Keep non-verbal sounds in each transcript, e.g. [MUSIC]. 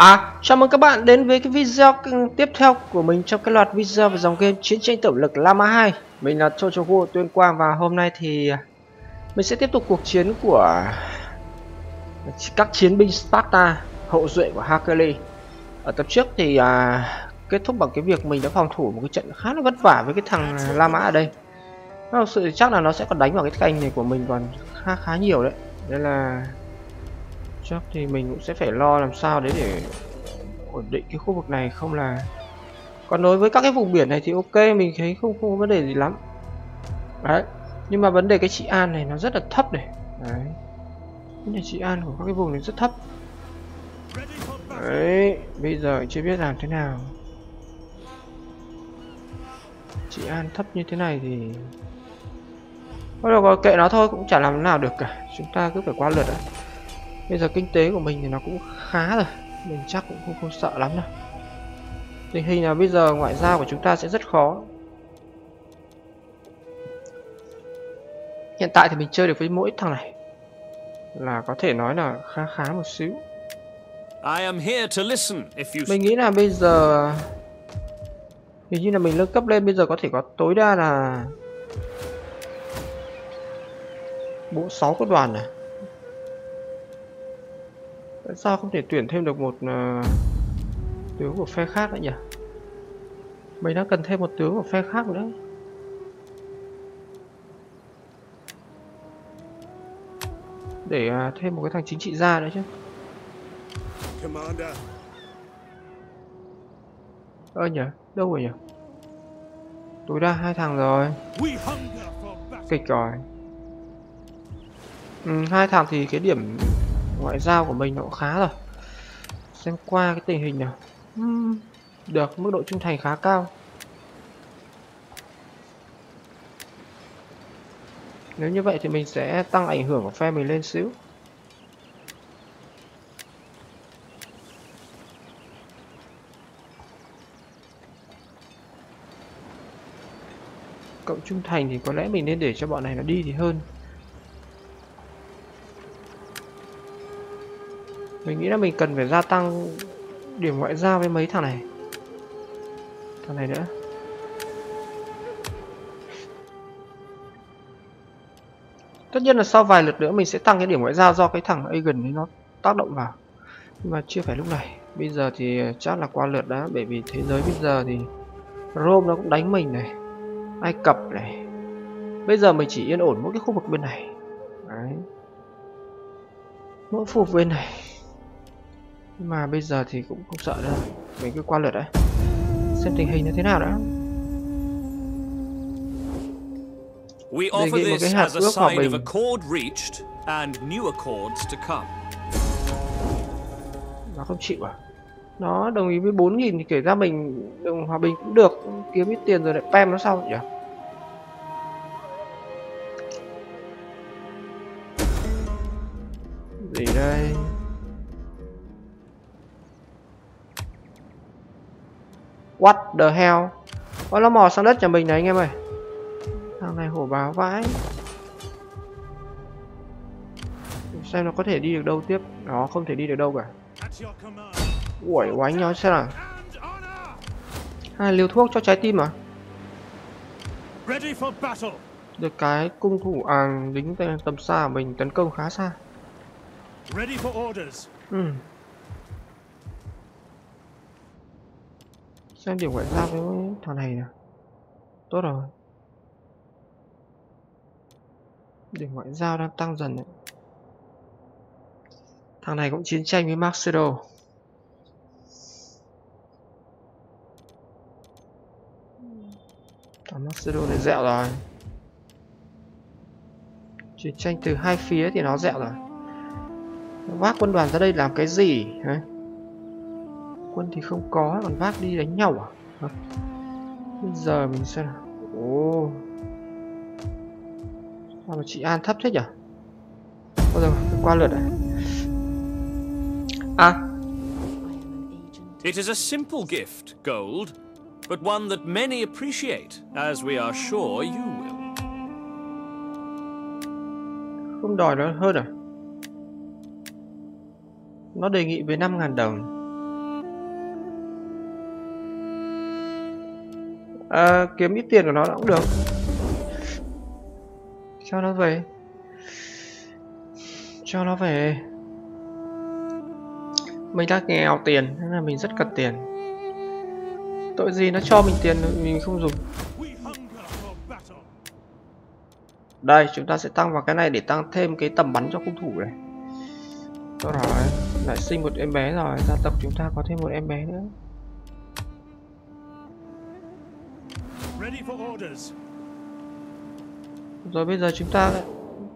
À, chào mừng các bạn đến với cái video tiếp theo của mình trong cái loạt video về dòng game Chiến tranh tổng lực Lama 2 Mình là Chochogu Tuyên Quang và hôm nay thì à, mình sẽ tiếp tục cuộc chiến của các chiến binh Sparta, hậu duệ của Hercules Ở tập trước thì à, kết thúc bằng cái việc mình đã phòng thủ một cái trận khá là vất vả với cái thằng Lama ở đây. Thực sự chắc là nó sẽ còn đánh vào cái canh này của mình còn khá khá nhiều đấy. Nên là chắc thì mình cũng sẽ phải lo làm sao đấy để ổn định cái khu vực này, không là còn đối với các cái vùng biển này thì ok, mình thấy không không có vấn đề gì lắm. Đấy, nhưng mà vấn đề cái trị an này nó rất là thấp này. Đấy. Vấn đề trị an của các cái vùng này rất thấp. Đấy, bây giờ chưa biết làm thế nào. Trị an thấp như thế này thì Thôi được kệ nó thôi, cũng chả làm nào được cả. Chúng ta cứ phải qua lượt đấy bây giờ kinh tế của mình thì nó cũng khá rồi. Mình chắc cũng không, không sợ lắm đâu. Tình hình là bây giờ ngoại giao của chúng ta sẽ rất khó. Hiện tại thì mình chơi được với mỗi thằng này. Là có thể nói là khá khá một xíu. Mình nghĩ là bây giờ hình như là mình nâng cấp lên bây giờ có thể có tối đa là bộ 6 cái đoàn này Tại sao không thể tuyển thêm được một uh, tướng của phe khác nữa nhỉ? Mình đang cần thêm một tướng của phe khác nữa. Để uh, thêm một cái thằng chính trị gia nữa chứ. Commander. Ơ nhỉ? Đâu rồi nhỉ? Tối đa hai thằng rồi. Kịch rồi. Ừ, hai thằng thì cái điểm ngoại giao của mình nó cũng khá rồi. Xem qua cái tình hình nào. Uhm, được mức độ trung thành khá cao. Nếu như vậy thì mình sẽ tăng ảnh hưởng của phe mình lên xíu. Cộng trung thành thì có lẽ mình nên để cho bọn này nó đi thì hơn Mình nghĩ là mình cần phải gia tăng điểm ngoại giao với mấy thằng này. Thằng này nữa. Tất nhiên là sau vài lượt nữa mình sẽ tăng cái điểm ngoại giao do cái thằng Agen ấy nó tác động vào. Nhưng mà chưa phải lúc này. Bây giờ thì chắc là qua lượt đã, Bởi vì thế giới bây giờ thì Rome nó cũng đánh mình này Ai Cập này. Bây giờ mình chỉ yên ổn mỗi cái khu vực bên này. Đấy. Mỗi khu vực bên này mà bây giờ thì cũng không sợ nữa mình cứ qua lượt đấy xem tình hình như thế nào đã We offer this as a sign of accord reached and new accords to come. Nó không chịu à? Nó đồng ý với 4.000 thì kể ra mình đồng hòa bình cũng được kiếm ít tiền rồi lại pem nó sau nhỉ? Gì đây? What the hell? Ôi nó mò sang đất nhà mình này anh em ơi. Thằng này hổ báo vãi. Xem nó có thể đi được đâu tiếp. Nó không thể đi được đâu cả. Ui oánh nhau xem nào. Hai liều thuốc cho trái tim à? Được cái cung thủ à lính tầm xa mình tấn công khá xa. Ừ xem điểm ngoại giao với thằng này nè tốt rồi. Điểm ngoại giao đang tăng dần đấy. Thằng này cũng chiến tranh với Marcelo thằng Marcelo này dẹo rồi. Chiến tranh từ hai phía thì nó dẹo rồi. Vác quân đoàn ra đây làm cái gì? Hả? Quân thì không có còn vác đi đánh nhau à? Bây giờ mình sẽ ồ. Oh. sao mà chị an thấp thế nhỉ bao giờ qua lượt này. À. It is a simple gift, gold, but one that many appreciate, as we are sure you will. Không đòi nó hơn à? Nó đề nghị với 5.000 đồng à, kiếm ít tiền của nó cũng được. Cho nó về. Cho nó về. Mình đang nghèo tiền nên là mình rất cần tiền. Tội gì nó cho mình tiền mình không dùng. Đây chúng ta sẽ tăng vào cái này để tăng thêm cái tầm bắn cho cung thủ này. Rồi lại sinh một em bé rồi gia tộc chúng ta có thêm một em bé nữa. Rồi bây giờ chúng ta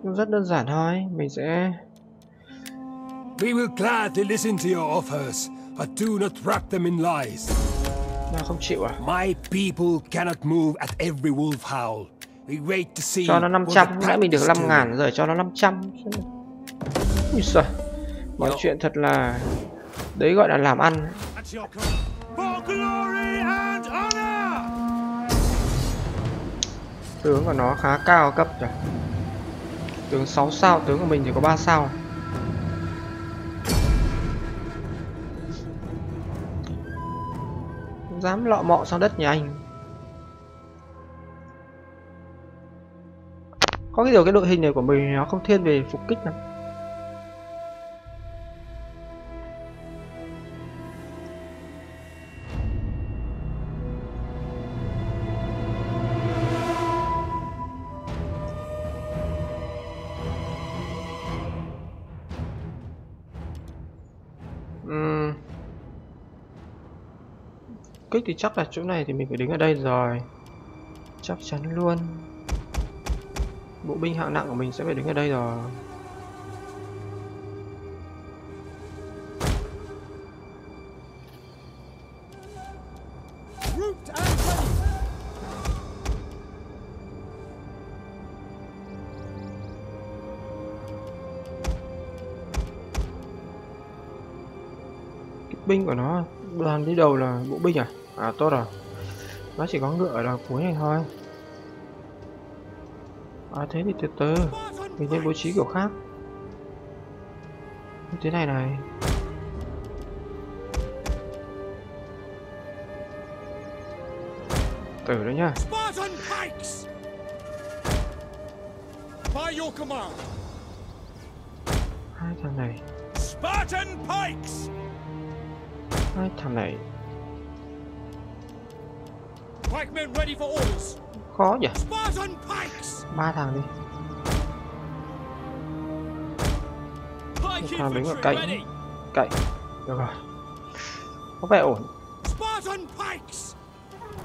rất đơn giản thôi mình sẽ We will gladly listen to your offers, but do not wrap them in lies. Nó không chịu à? My people cannot move at every wolf howl. We wait to see cho nó 500, nãy mình được 5 ngàn rồi cho nó 500. Ui giời. Mọi chuyện thật là đấy gọi là làm ăn. Tướng của nó khá cao cấp rồi. Tướng 6 sao, tướng của mình chỉ có 3 sao. dám lọ mọ sang đất nhà anh có cái điều cái đội hình này của mình nó không thiên về phục kích lắm thì chắc là chỗ này thì mình phải đứng ở đây rồi. Chắc chắn luôn. Bộ binh hạng nặng của mình sẽ phải đứng ở đây rồi. Binh của nó đoàn đi đầu là bộ binh à? À tốt rồi. Nó chỉ có ngựa ở đằng cuối này thôi. À thế thì từ từ. Mình nên bố trí kiểu khác. Như thế này này. Tử đấy nhá. Hai thằng này. Hai thằng này Khó nhỉ? Ba thằng đi. Một thằng đứng ở cạnh. Cạnh. Được rồi. Có vẻ ổn. Spartan Pikes!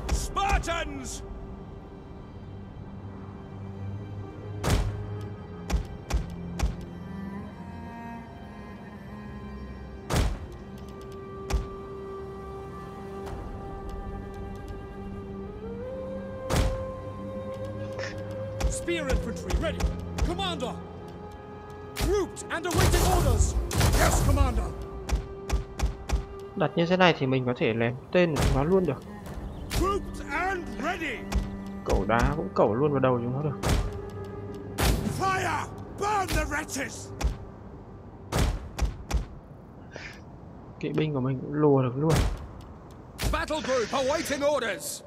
Spartans! Đặt như thế này thì mình có thể lém tên của nó luôn được. Cẩu đá cũng cẩu luôn vào đầu chúng nó được. Kỵ binh của mình cũng lùa được luôn. Battle group awaiting orders!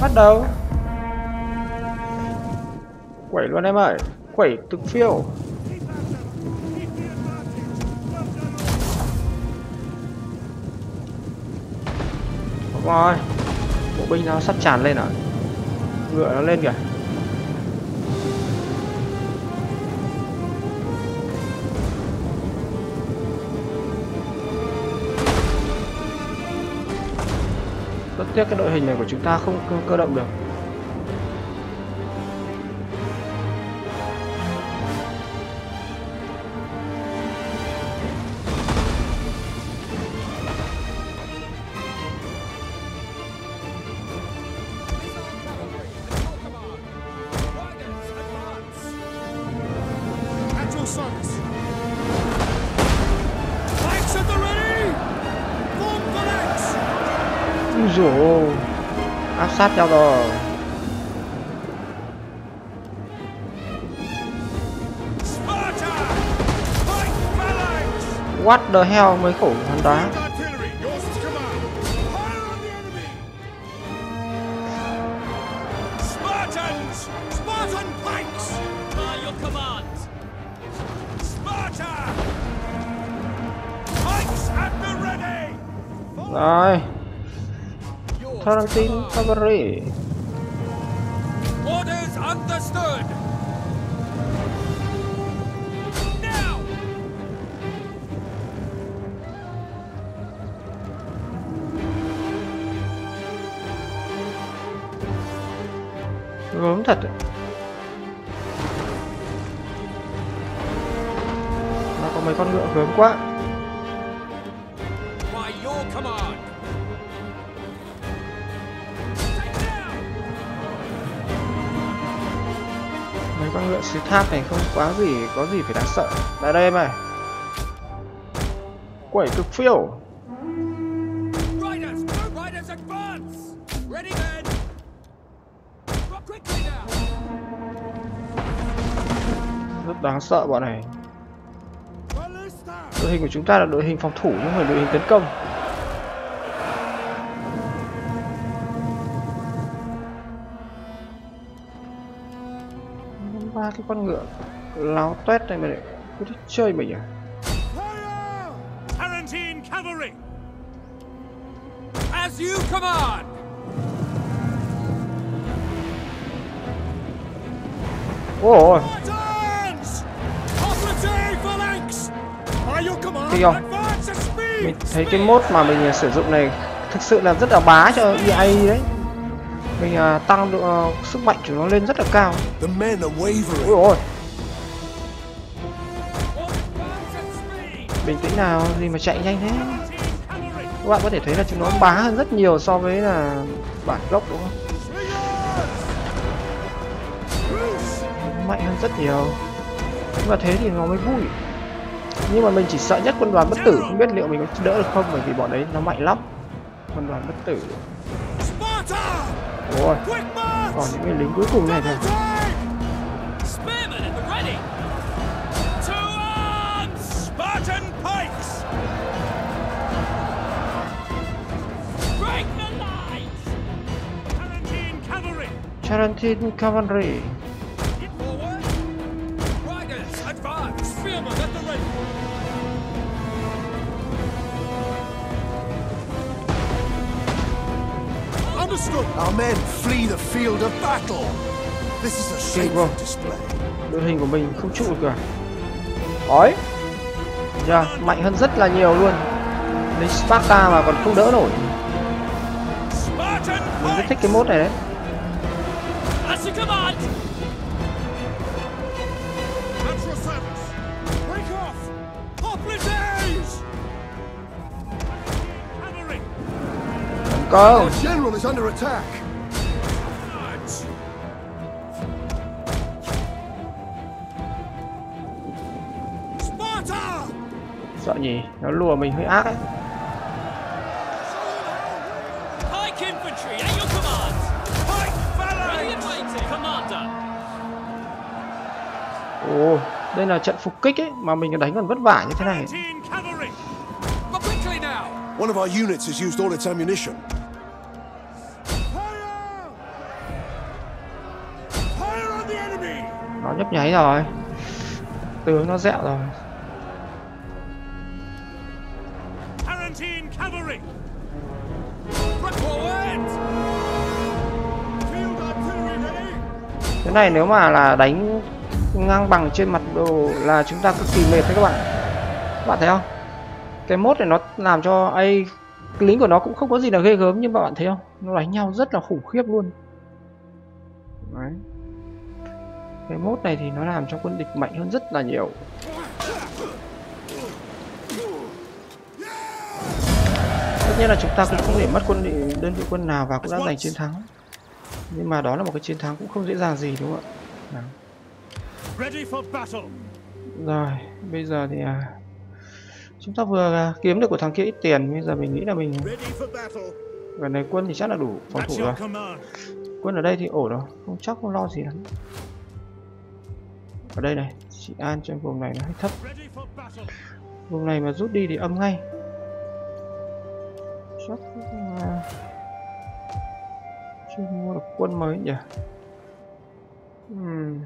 bắt đầu quẩy luôn em ơi. Quẩy từng phiêu Đúng rồi. Bộ binh nó sắp tràn lên rồi. Ngựa nó lên kìa. Rất tiếc cái đội hình này của chúng ta không cơ động được. Nhau rồi what the hell mấy khẩu hòn đá Tarantine Cavalry Orders understood! Now! gớm thật ấy. nó có mấy con ngựa gớm quá tháp này không quá gì có gì phải đáng sợ. Lại đây em ơi quẩy cực phiêu. Rất đáng sợ bọn này. Đội hình của chúng ta là đội hình phòng thủ nhưng phải đội hình tấn công ba cái con ngựa láo toét này mà lại cứ thích chơi mình à! Tarantine cavalry! As you command! ôi Thấy không? mình thấy cái mốt mà mình sử dụng này thực sự là rất là bá cho EA đấy mình à, tăng độ, ờ, sức mạnh của nó lên rất là cao. Ôi ôi. Bình tĩnh nào gì mà chạy nhanh thế? Các bạn có thể thấy là chúng nó bá hơn rất nhiều so với là bản gốc đúng không? Mạnh hơn rất nhiều. Nhưng mà thế thì nó mới vui. Nhưng mà mình chỉ sợ nhất quân đoàn bất tử. Không biết liệu mình có đỡ được không bởi vì bọn đấy nó mạnh lắm. Quân đoàn bất tử! Ôi còn những cái lính cuối cùng này thôi Time! Spearmen the field of battle! This is a shameful well. display. đội hình của mình không trụ được cả ói! Yeah, mạnh hơn rất là nhiều luôn. Lính Sparta mà còn không đỡ nổi. Mình rất thích cái mốt này đấy. Công Our general is under attack! Sợ nhỉ nó lùa mình hơi ác ấy Pike infantry at your command! Pike Ready and phalanx! waiting! Commander! ồ đây là trận phục kích ấy mà mình đánh còn vất vả như thế này! One of our units has used all its ammunition. Nó nhấp nháy rồi tướng nó dẹo rồi cái này nếu mà là đánh ngang bằng trên mặt đồ là chúng ta cực kỳ mệt đấy các bạn. Các bạn thấy không? Cái mốt này nó làm cho ai lính của nó cũng không có gì là ghê gớm nhưng mà bạn thấy không? Nó đánh nhau rất là khủng khiếp luôn. Đấy. Cái mốt này thì nó làm cho quân địch mạnh hơn rất là nhiều. Tất nhiên là chúng ta cũng không thể mất quân địch, đơn vị quân nào và cũng đã giành chiến thắng nhưng mà đó là một cái chiến thắng cũng không dễ dàng gì đúng không ạ Nào. Rồi, bây giờ thì à, chúng ta vừa à, kiếm được của thằng kia ít tiền, bây giờ mình nghĩ là mình gần này quân thì chắc là đủ phòng thủ rồi. Quân ở đây thì ổn rồi, không chắc không lo gì lắm. Ở đây này, trị an trong vùng này nó hơi thấp. Vùng này mà rút đi thì âm ngay chắc là chưa mua được quân mới nhỉ? Hmm.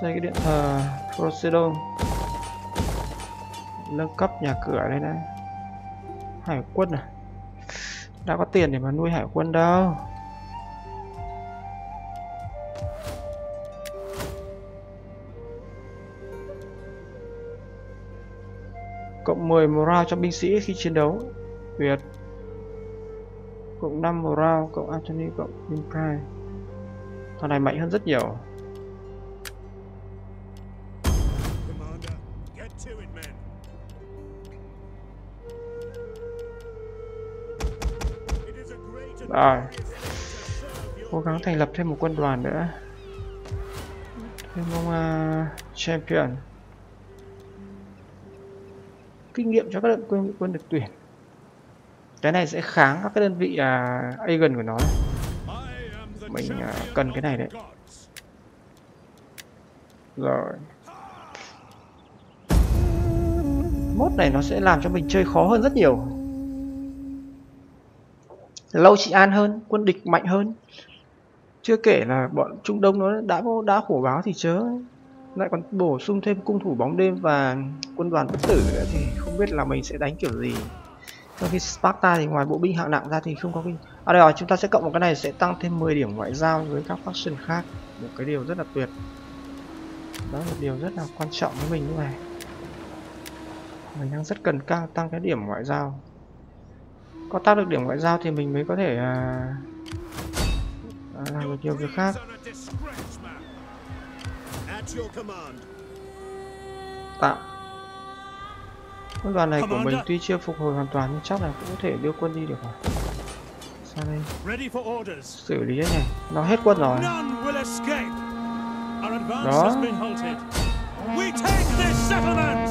xây cái điện thờ Prosedon nâng cấp nhà cửa đây đã hải quân à? Đã có tiền để mà nuôi hải quân đâu. Cộng 10 morale cho binh sĩ khi chiến đấu. Việt cộng 5 morale cộng Anthony cộng Imprime thằng này mạnh hơn rất nhiều. Rồi. cố gắng thành lập thêm một quân đoàn nữa. Thêm ông uh, champion. Kinh nghiệm cho các đơn quân quân được tuyển cái này sẽ kháng các cái đơn vị à, agent của nó. Mình, à, cần cái này đấy. rồi. Mốt này nó sẽ làm cho mình chơi khó hơn rất nhiều. Lâu trị an hơn quân địch mạnh hơn. Chưa kể là bọn trung đông nó đã đã hổ báo thì chớ. Lại còn bổ sung thêm cung thủ bóng đêm và quân đoàn bất tử nữa thì không biết là mình sẽ đánh kiểu gì trong khi Sparta thì ngoài bộ binh hạng nặng ra thì không có cái à đây rồi chúng ta sẽ cộng một cái này sẽ tăng thêm 10 điểm ngoại giao với các faction khác. Một cái điều rất là tuyệt. Đó là một điều rất là quan trọng với mình như này. Mình đang rất cần cao tăng cái điểm ngoại giao. Có tăng được điểm ngoại giao thì mình mới có thể à, à, làm được nhiều việc khác. Are tạm quân đoàn này của mình tuy chưa phục hồi hoàn toàn nhưng chắc là cũng có thể đưa quân đi được rồi sao đây Ready for orders. xử lý này nó hết quân rồi Đó. has been halted. We take this settlement.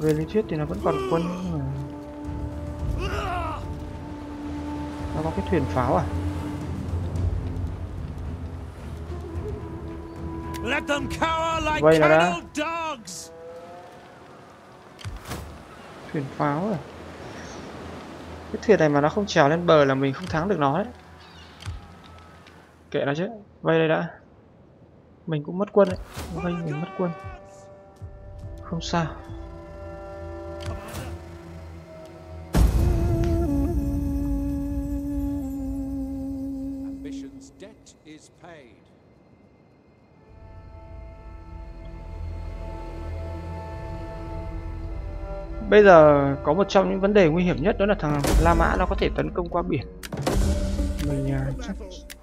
về lý thuyết thì nó vẫn còn quân mà nó có cái thuyền pháo à Let them cower like Vây nó đã. Thuyền pháo rồi cái thuyền này mà nó không trèo lên bờ là mình không thắng được nó đấy. Kệ nó chứ, vây đây đã. Mình cũng mất quân đấy. Vây mình mất quân. Không sao. Bây giờ có một trong những vấn đề nguy hiểm nhất đó là thằng La Mã nó có thể tấn công qua biển. Mình à, chắc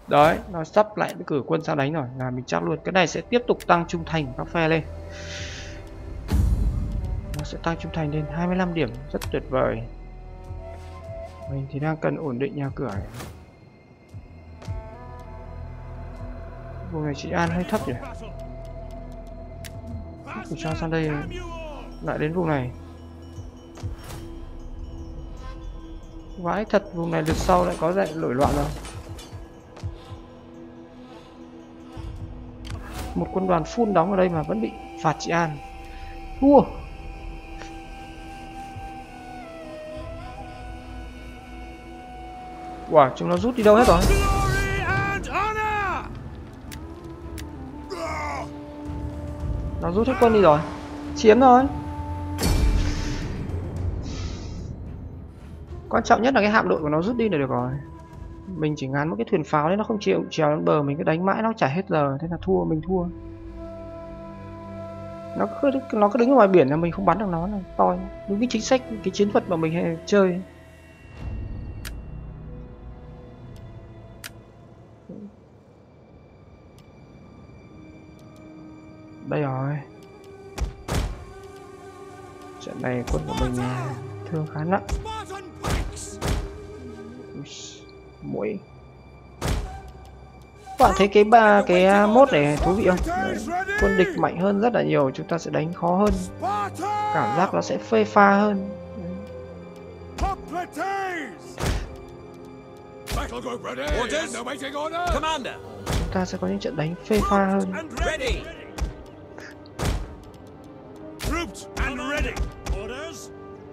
đấy, nó sắp lại cử quân sang đánh rồi là mình chắc luôn. Cái này sẽ tiếp tục tăng trung thành các phe lên. Nó sẽ tăng trung thành lên 25 điểm, rất tuyệt vời. Mình thì đang cần ổn định nhà cửa. này. Vùng này chị An hơi thấp nhỉ? Battle. Chúng ta sang đây lại đến vùng này vãi thật vùng này lượt sau lại có dạy nổi loạn rồi. Một quân đoàn full đóng ở đây mà vẫn bị phạt trị an. Thua. Wow, chúng nó rút đi đâu hết rồi? Nó rút hết quân đi rồi. Chiếm rồi Quan trọng nhất là cái hạm đội của nó rút đi là được rồi. Mình chỉ ngán một cái thuyền pháo đấy nó không chịu, trèo lên bờ Mình cứ đánh mãi nó chả hết giờ, Thế là thua, mình thua. Nó cứ nó cứ đứng ở ngoài biển là mình không bắn được nó là toi Đúng cái chính sách, cái chiến thuật mà mình hay chơi Đây rồi. Trận này quân của mình à, thương khá nặng. Mũi Các bạn thấy cái ba cái à, mốt này thú vị không? Quân địch mạnh hơn rất là nhiều Chúng ta sẽ đánh khó hơn. Cảm giác nó sẽ phê pha hơn. Orders. Chúng ta sẽ có những trận đánh phê pha hơn And ready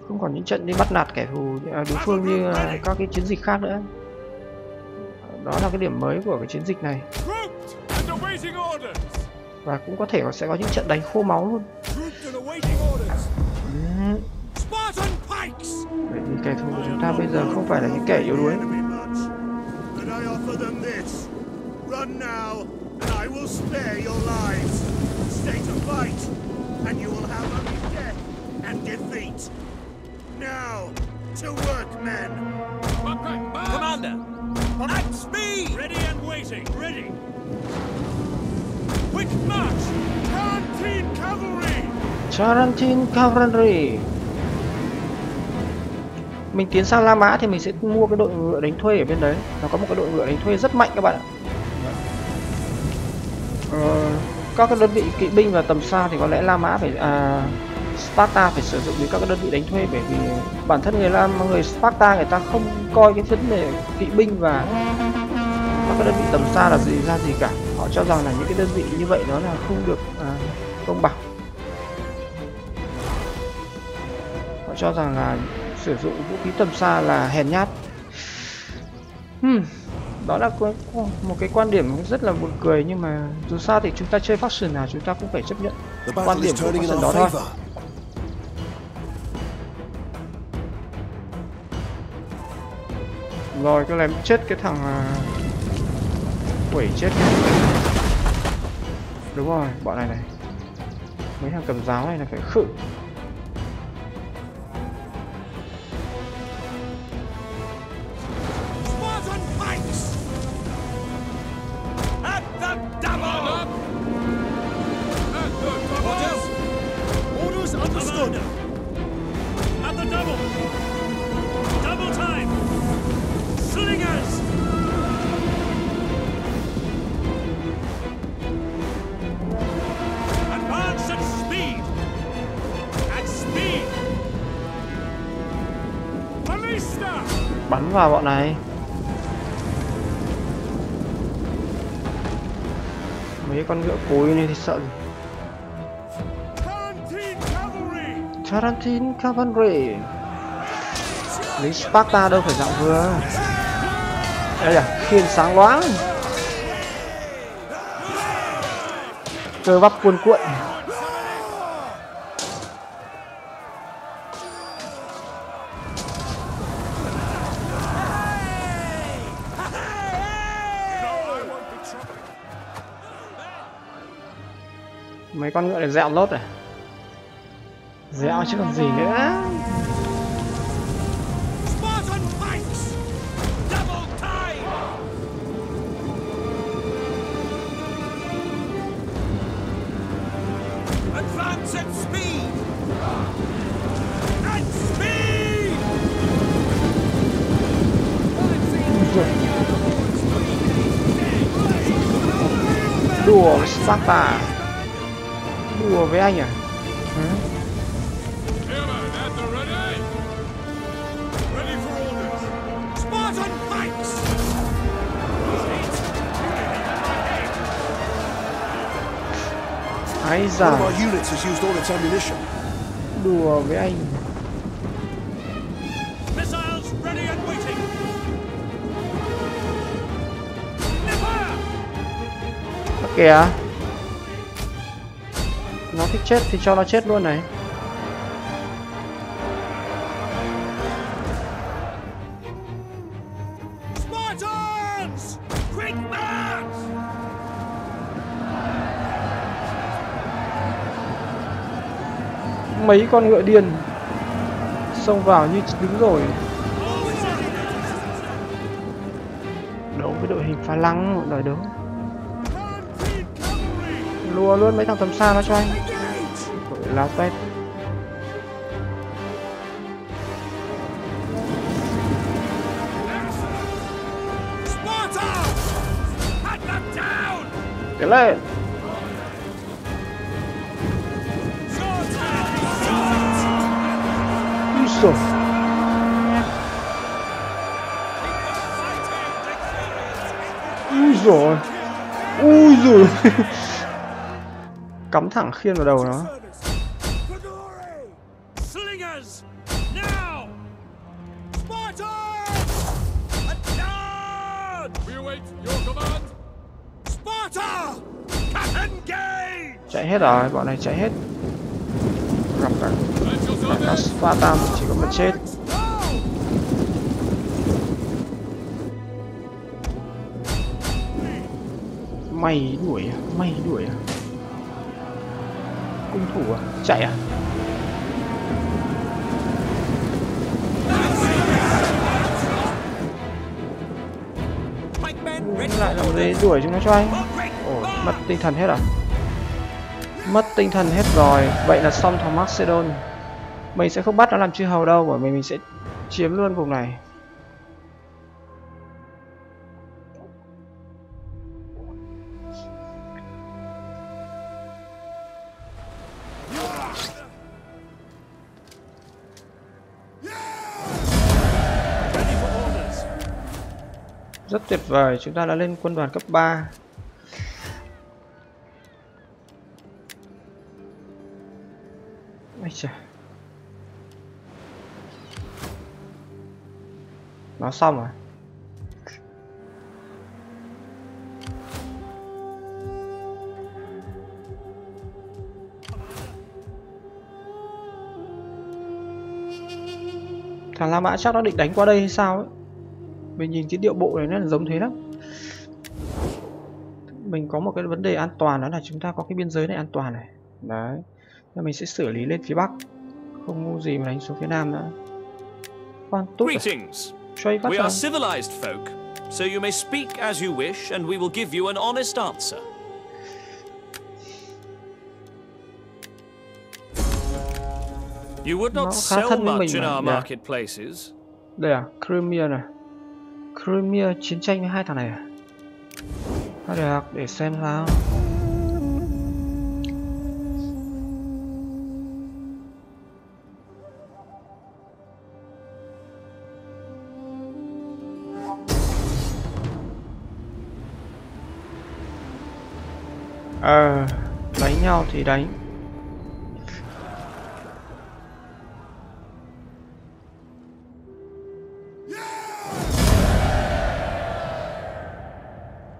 không còn những trận đi bắt nạt kẻ thù à, đối phương như à, các cái chiến dịch khác nữa đó là cái điểm mới của cái chiến dịch này và cũng có thể sẽ có những trận đánh khô máu luôn Vậy thì kẻ thù của chúng ta bây giờ không phải là những kẻ yếu đuối. Run now, and I will spare your lives. Stay to fight, and you will have only death and defeat. Now, to work, men. Commander, at speed! Ready and waiting. Ready. Quick march. Canteen cavalry. Charantin Cavalry mình tiến sang La Mã thì mình sẽ mua cái đội ngựa đánh thuê ở bên đấy nó có một cái đội ngựa đánh thuê rất mạnh các bạn ạ ờ, các cái đơn vị kỵ binh và tầm xa thì có lẽ La Mã phải à, Sparta phải sử dụng đến các đơn vị đánh thuê bởi vì bản thân người Lam người Sparta người ta không coi cái vấn đề kỵ binh và các đơn vị tầm xa là gì ra gì cả. Họ cho rằng là những cái đơn vị như vậy đó là không được à, công bằng. Họ cho rằng là sử dụng vũ khí tầm xa là hèn nhát. Hmm. đó là một cái quan điểm rất là buồn cười nhưng mà dù sao thì chúng ta chơi faction nào chúng ta cũng phải chấp nhận quan điểm của faction đó thôi. Rồi, cứ làm chết cái thằng à, quẩy chết đúng rồi, bọn này này, mấy thằng cầm giáo này là phải khử vào bọn này. Mấy con ngựa cối này thì sợ gì. Tarantine cavalry. Tarantin Cavalry Sparta đâu phải dạng vừa. Đây là khiên sáng loáng. Cơ bắp cuồn cuộn. Con ngựa này dẹo lốt à? Dẹo chứ còn gì nữa. Đùa với Sparta đùa với anh à Hả? Airman at the ready. Ready for orders. Spartan pikes. ái One of già our units has used all its ammunition. đùa với anh Missiles ready and waiting. Fire. Nó kìa nó thích chết thì cho nó chết luôn này. Mấy con ngựa điên xông vào như đứng rồi. Đấu với đội hình phá lăng đời đấu. Lùa luôn mấy thằng tầm xa nó cho anh lá lao pet them down! tiến lên Úi. Ui rồi Ui rồi [LAUGHS] Cắm thẳng khiên vào đầu nó hết rồi, bọn này chạy hết. Gặp cả nó các Spartan chỉ có mà chết. Mày đuổi à mày đuổi à. Cung thủ à chạy à? Lại làm gì? Đuổi chúng nó cho anh. Ồ mất tinh thần hết à? Mất tinh thần hết rồi. Vậy là xong thằng Macedon mình sẽ không bắt nó làm chư hầu đâu, bởi vì mình sẽ chiếm luôn vùng này. Rất tuyệt vời, chúng ta đã lên quân đoàn cấp 3 Nó xong rồi. Thằng La Mã chắc nó định đánh qua đây hay sao ấy. Mình nhìn cái điệu bộ này nó là giống thế lắm. Mình có một cái vấn đề an toàn, đó là chúng ta có cái biên giới này an toàn này. Đấy. Nên mình sẽ xử lý lên phía bắc. Không ngu gì mà đánh xuống phía nam nữa. quan tốt à? Rồi. Greetings. Chơi phát We are civilized folk, so you may speak as you wish, and we will give you an honest answer. You would not sell much in our marketplaces. Đây à, Crimea này. Crimea chiến tranh với hai thằng này à? Thôi được, để xem sao. Ờ, đánh nhau thì đánh.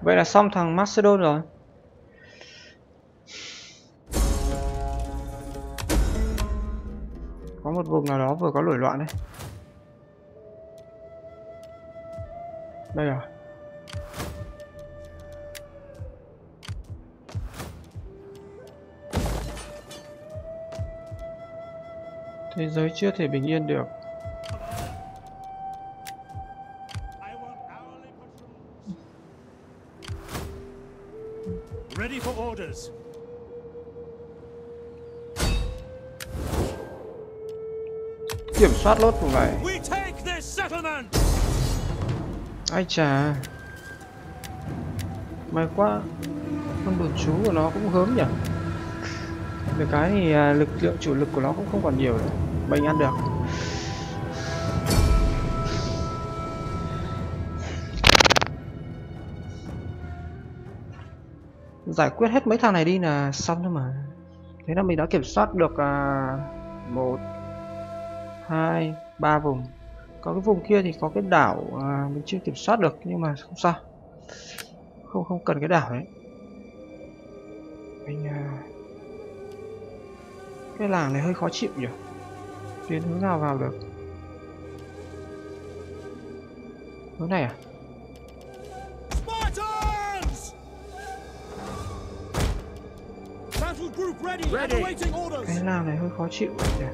Vậy là xong thằng Macedon rồi. Có một vùng nào đó vừa có nổi loạn đấy. Đây rồi. Thế giới chưa thể bình yên được. Ready for orders. Kiểm soát lốt this settlement! Ai chà May quá Con đồn trú của nó cũng gớm nhỉ Được cái thì à, lực lượng chủ lực của nó cũng không còn nhiều nữa mình ăn được. Giải quyết hết mấy thằng này đi là xong thôi mà. Thế là mình đã kiểm soát được à, một hai ba vùng. Có cái vùng kia thì có cái đảo à, mình chưa kiểm soát được nhưng mà không sao. Không không cần cái đảo đấy. Mình à... cái làng này hơi khó chịu nhỉ? Tiến hướng nào vào được? Hướng này à? Spartans! Battle group ready, and awaiting orders! cái làng này hơi khó chịu nhỉ?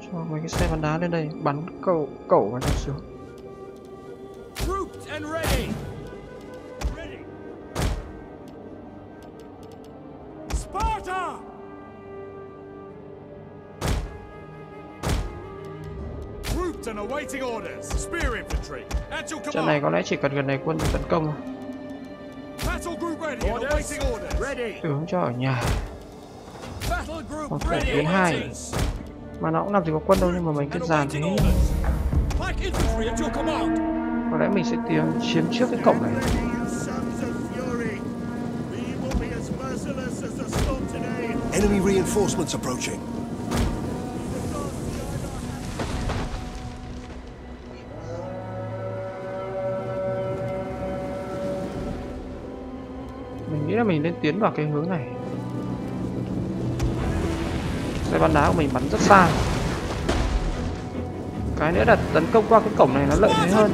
Cho mấy cái xe bắn đá lên đây bắn cẩu cẩu vào trong xuống trận này có lẽ chỉ cần gần này quân tấn công thôi. Battle group ready, and awaiting orders. Ready. tướng cho ở nhà. Battle group Một ready, đến hai. mà nó cũng làm gì có quân đâu nhưng mà mình cứ dàn thế awaiting orders. Pike infantry at your command. có lẽ mình sẽ tiến chiếm trước cái cổng này. You sons of là mình nên tiến vào cái hướng này. Xe bắn đá của mình bắn rất xa. Cái nữa là tấn công qua cái cổng này nó lợi thế hơn.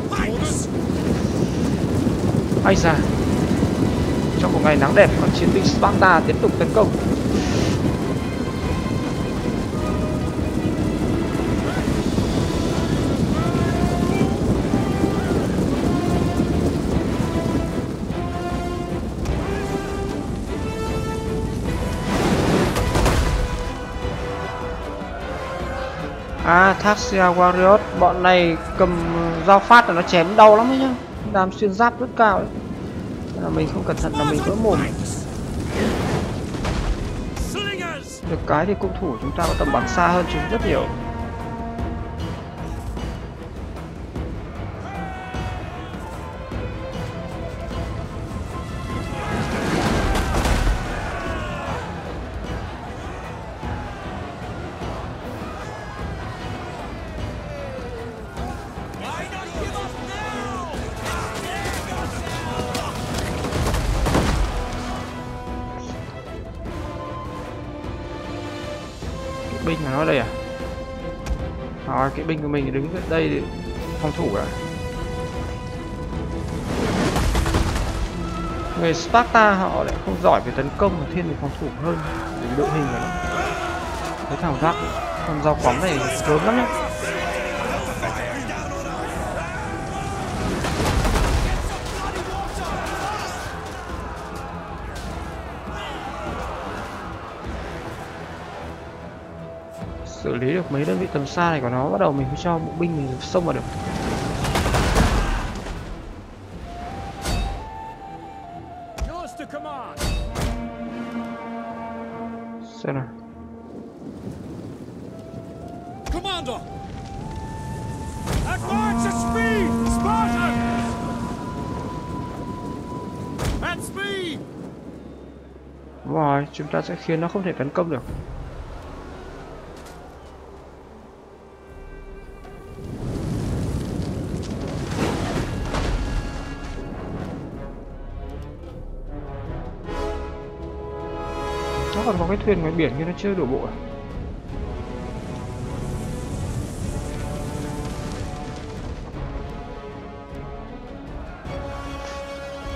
Ai da trong một ngày nắng đẹp, còn chiến binh Sparta tiếp tục tấn công. À Warriors Bọn này cầm dao phát là nó chém đau lắm ấy nhá. Đam xuyên giáp rất cao ấy. Là mình không cẩn thận là mình vỡ mồm. Được cái thì cung thủ chúng ta có tầm bắn xa hơn chúng rất nhiều. Mình đứng đây để phòng thủ à? Người Sparta họ lại không giỏi về tấn công mà thiên về phòng thủ hơn. Vì đội hình của nó cái thằng rắc con dao quắm này lớn lắm nhá. Xử lý được mấy đơn vị tầm xa này của nó bắt đầu mình mới cho bộ binh mình xông vào được xem nào Commander! Advance at speed! Spartans! At speed! Đúng rồi chúng ta sẽ khiến nó không thể tấn công được thuyền ngoài biển kia nó chưa đổ bộ à?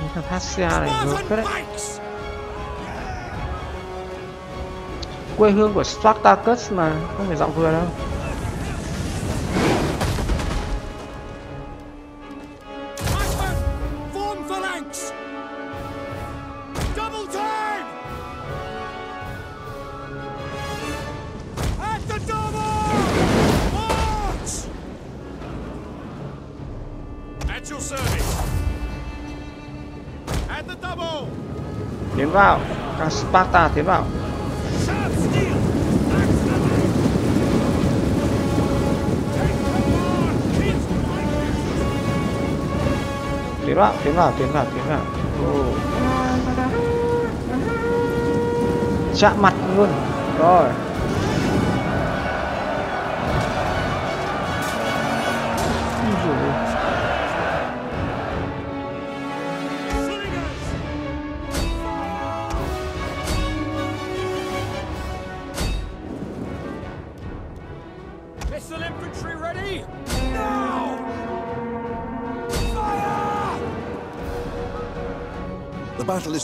Cái thằng Thassia này ngược phết đấy. quê hương của Spartacus mà không phải giọng vừa đâu các Sparta tiến vào. Tiến vào tiến vào tiến vào tiến vào. Oh. chạm mặt luôn. Rồi.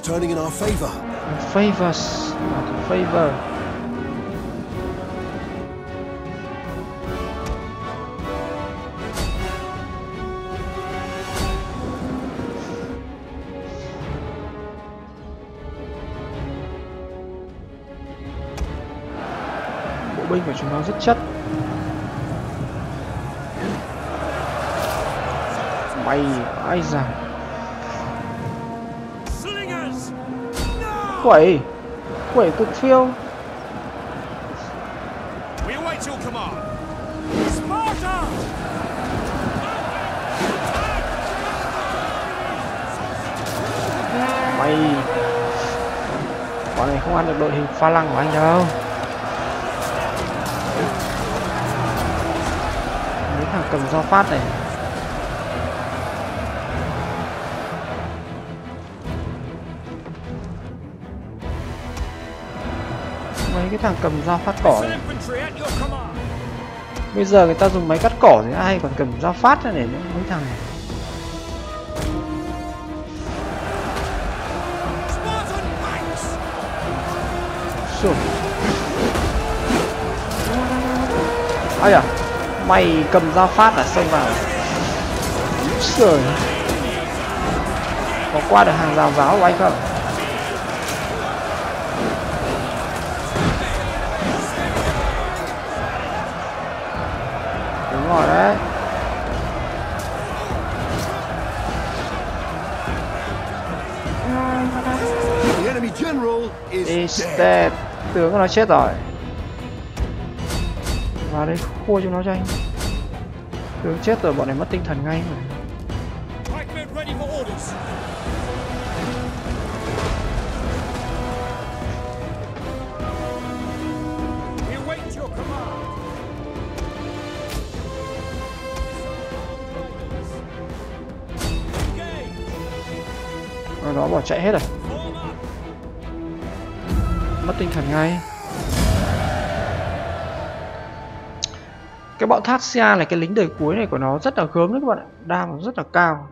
Is turning in our favor. favors not a favor. Bộ binh của chúng nó rất chất. Bay ai già quẩy. Quẩy cực phiêu. Sparta! mày. Bọn này không ăn được đội hình pha lăng của anh đâu. Mấy thằng cầm dao phát này cái thằng cầm dao phát cỏ này. Bây giờ người ta dùng máy cắt cỏ thì ai còn cầm dao phát ra để những mấy thằng này. Sure. ai à mày cầm dao phát là xông vào. Trời có qua được hàng rào giáo của anh không is tướng nó chết rồi. Vào đây khua chúng nó cho anh. Tướng chết rồi, bọn này mất tinh thần ngay mà. Rồi nó bỏ chạy hết rồi tinh thần ngay. Cái bọn Thassia này, cái lính đời cuối này của nó rất là gớm đấy các bạn ạ. Đam rất là cao.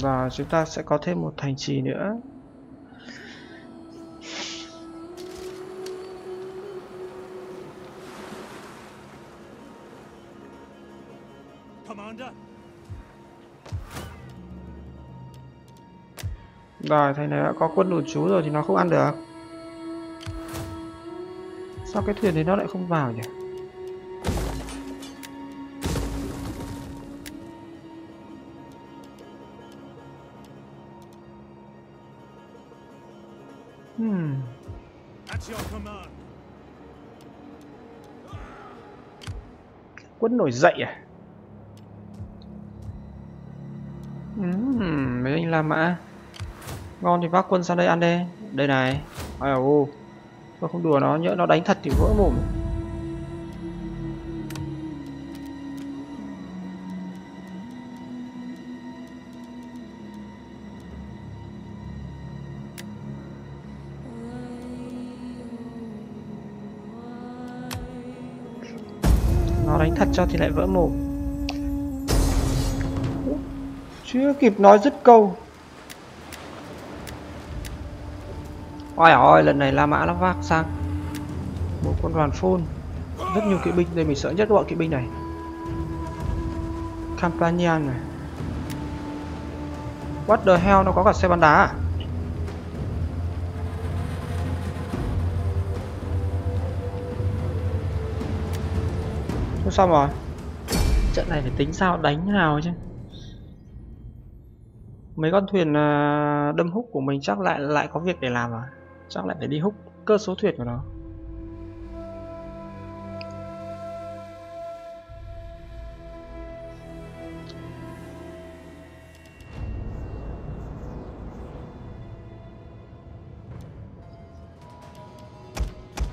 Và chúng ta sẽ có thêm một thành trì nữa. Rồi, thầy này đã có quân đồn trú rồi thì nó không ăn được. Sao cái thuyền đấy nó lại không vào nhỉ? Hmm. Quân nổi dậy à? Hmm, mấy anh làm mã Ngon thì vác quân sang đây ăn đi. Đây này. Ai ô? Tôi không đùa nó, nhỡ nó đánh thật thì vỡ mồm. Nó đánh thật cho thì lại vỡ mồm. Chưa kịp nói dứt câu. Ôi ôi, lần này La Mã nó vác sang Một con đoàn phun Rất nhiều kỵ binh, đây mình sợ nhất bọn kỵ binh này. Campanian này. What the hell, nó có cả xe bắn đá à? Xong rồi Trận này phải tính sao đánh thế nào chứ? Mấy con thuyền ờ, đâm hút của mình chắc lại lại có việc để làm à? Chắc lại phải đi hút cơ số thuyệt của nó?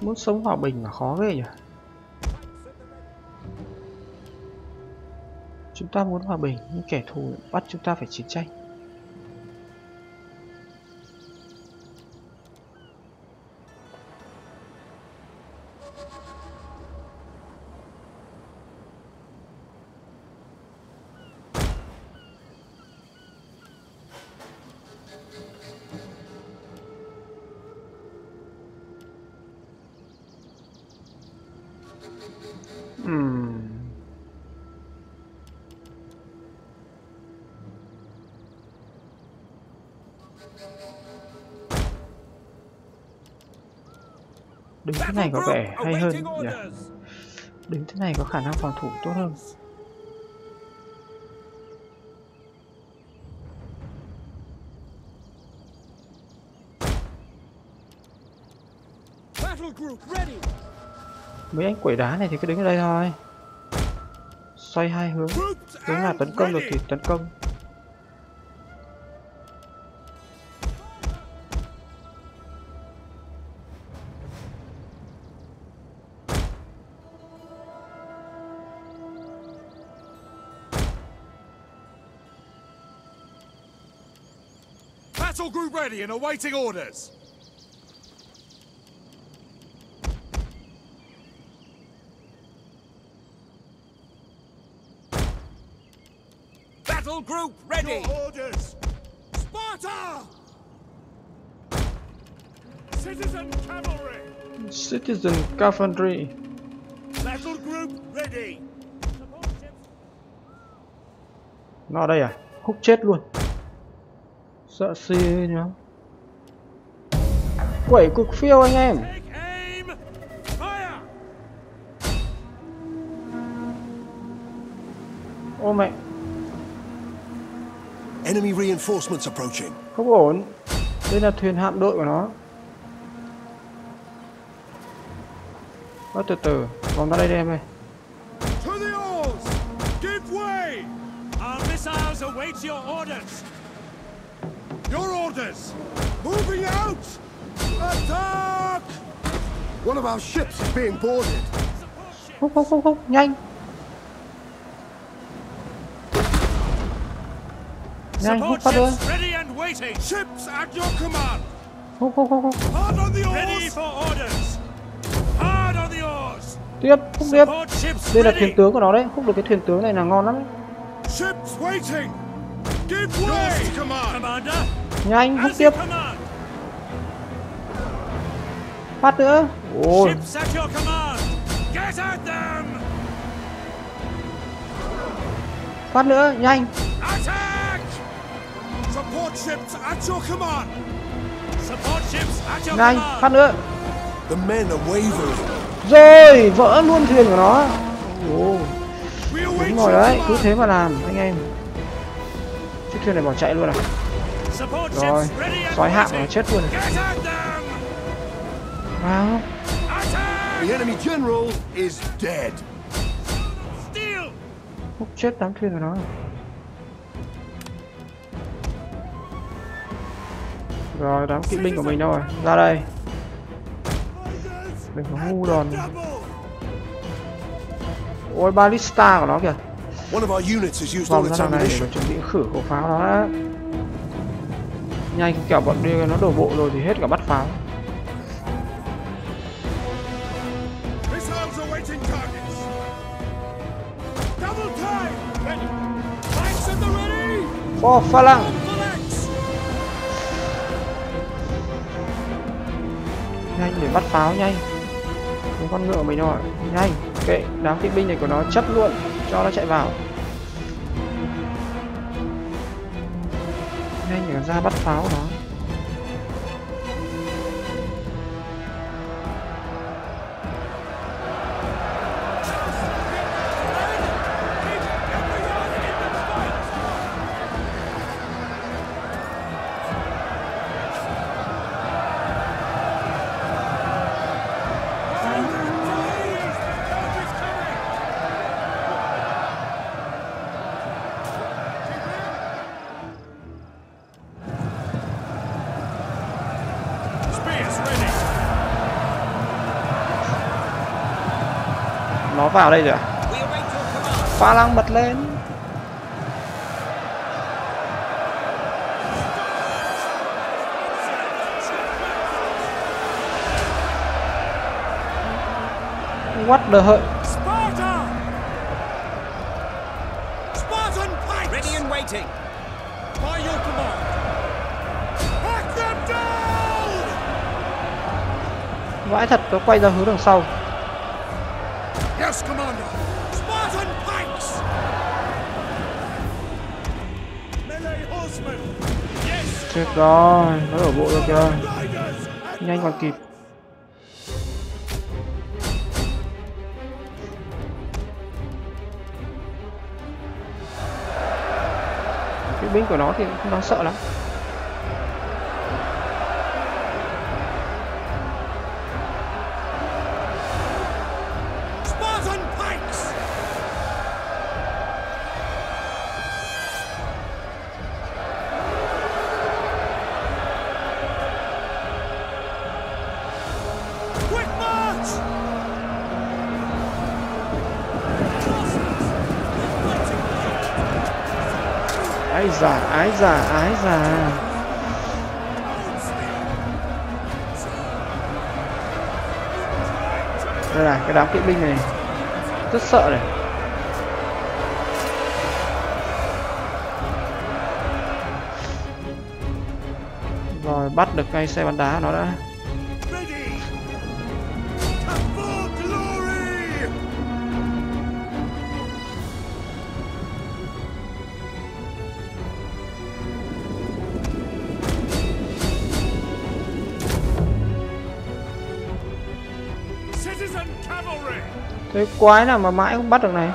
Muốn sống hòa bình mà khó ghê nhỉ? Chúng ta muốn hòa bình, nhưng kẻ thù bắt chúng ta phải chiến tranh. Này có vẻ hay hơn nhỉ? Đứng thế này có khả năng phòng thủ tốt hơn. Mấy anh quẩy đá này thì cứ đứng ở đây thôi. Xoay hai hướng. Hướng and tấn công được thì tấn công ready and awaiting orders. Battle group ready! Your orders! Sparta! Citizen cavalry! Citizen Cavalry Battle group ready! Nó đây à? Húc chết luôn Sợ xì nhá Quẩy cực phiêu anh em! Ô mẹ Enemy reinforcements approaching. Không ổn Đây là thuyền hạm đội của nó Nó từ từ Vòng ra đây đi em ơi To the oars! Give way! Our missiles await your orders! Your orders! Moving out! Attack! One of our ships is being boarded. Húc húc húc húc Nhanh Nhanh Support phát nữa ships ready and waiting! Ships at your command! Húc húc húc húc Hard on the oars! Ready for orders! Hard on the oars! Tiếp húc tiếp Đây là thuyền tướng của nó đấy Húc được cái thuyền tướng này là ngon lắm đấy. Ships waiting! Give way! command! Commander! Nhanh húc As tiếp! Phát nữa. Ôi! Phát nữa Nhanh. Nhanh! Phát nữa. Rồi vỡ luôn thuyền của nó. Await Đúng rồi đấy Cứ thế mà làm anh em. Chiếc thuyền này bỏ chạy luôn à Rồi. Sói hạm nó chết luôn. Này Attack! The enemy general is dead. Húc chết đám thuyền của nó. Rồi đám kỵ binh của mình đâu rồi? Ra đây. Mình phải ngu đòn! Ôi ballista của nó kìa. One of our units has used all Vòng ra đằng này để chuẩn bị khử khẩu pháo nó đã Nhanh kẻo bọn đưa nó đổ bộ rồi thì hết cả bắt pháo! Bo pha lăng. Phalanx! Nhanh để bắt pháo nhanh. Cái con ngựa mình rồi Nhanh. Kệ đám kỵ binh này của nó chấp luôn. Cho nó chạy vào Nhanh để ra bắt pháo đó. Vào đây rồi à Pha lăng bật lên What the hell Sparta! Spartan pikes! Ready and waiting! By your command! Hack them down! Vãi thật nó quay ra hướng đằng sau Chết rồi, Nó đổ bộ rồi kìa Nhanh còn kịp. Cái binh của nó thì nó sợ lắm. mà. Đây là cái đám kỵ binh này. Rất sợ này. Rồi, bắt được ngay xe bắn đá nó đã. Cái quái nào mà mãi không bắt được này?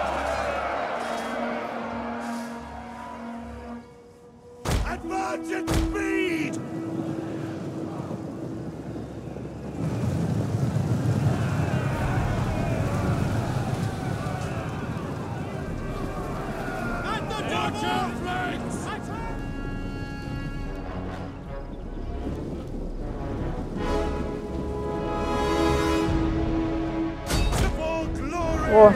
Ôi.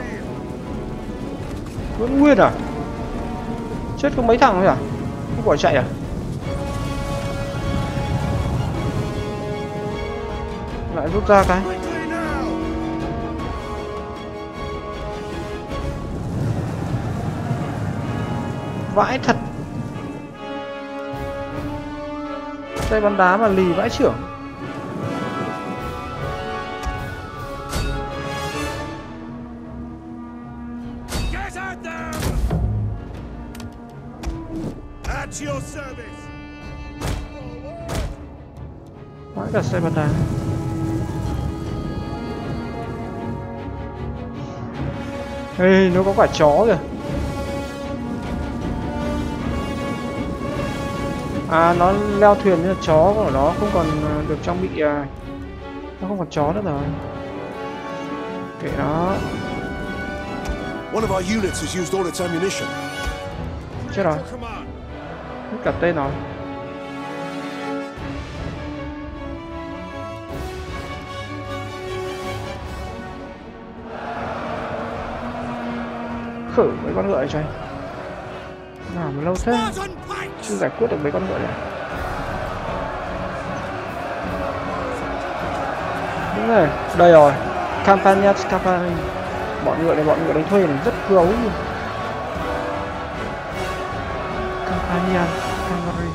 vẫn nguyên à? Chết có mấy thằng thôi à không bỏ chạy à? Lại rút ra cái. Vãi thật. Tay bắn đá mà lì vãi trưởng xe bắn đá Ê, nó có quả chó kìa. À, nó leo thuyền như là chó của nó không còn à, được trang bị à, Nó không còn chó nữa rồi. Kệ nó. One of our units has used all its ammunition. Chết rồi, hết cả tên rồi Khử mấy con ngựa này cho anh. Mà lâu thế chưa giải quyết được mấy con ngựa này. Đúng rồi đây rồi. Campania campania. Bọn ngựa này bọn ngựa đánh thuê này rất gấu luôn. Campania campania.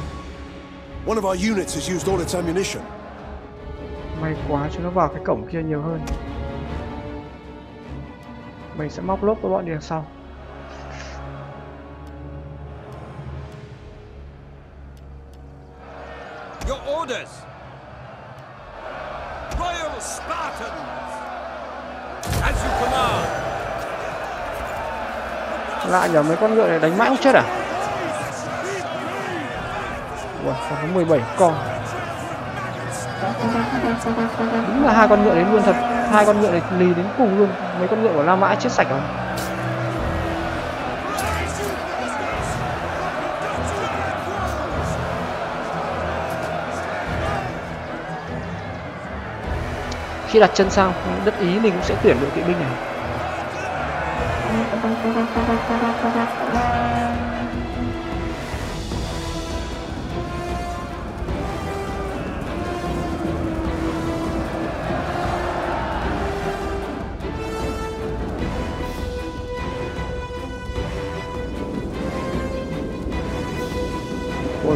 One of our units has used all its ammunition. may quá cho nó vào cái cổng kia nhiều hơn. Mình sẽ móc lốp với bọn đi đằng sau lạ nhờ mấy con ngựa này đánh mãi không chết à? Ủa, còn có 17 con? Đúng là hai con ngựa đấy luôn thật. Hai con ngựa này lì đến cùng luôn. Mấy con ngựa của La Mã chết sạch rồi. Khi đặt chân sang đất Ý mình cũng sẽ tuyển đội kỵ binh này. Ôi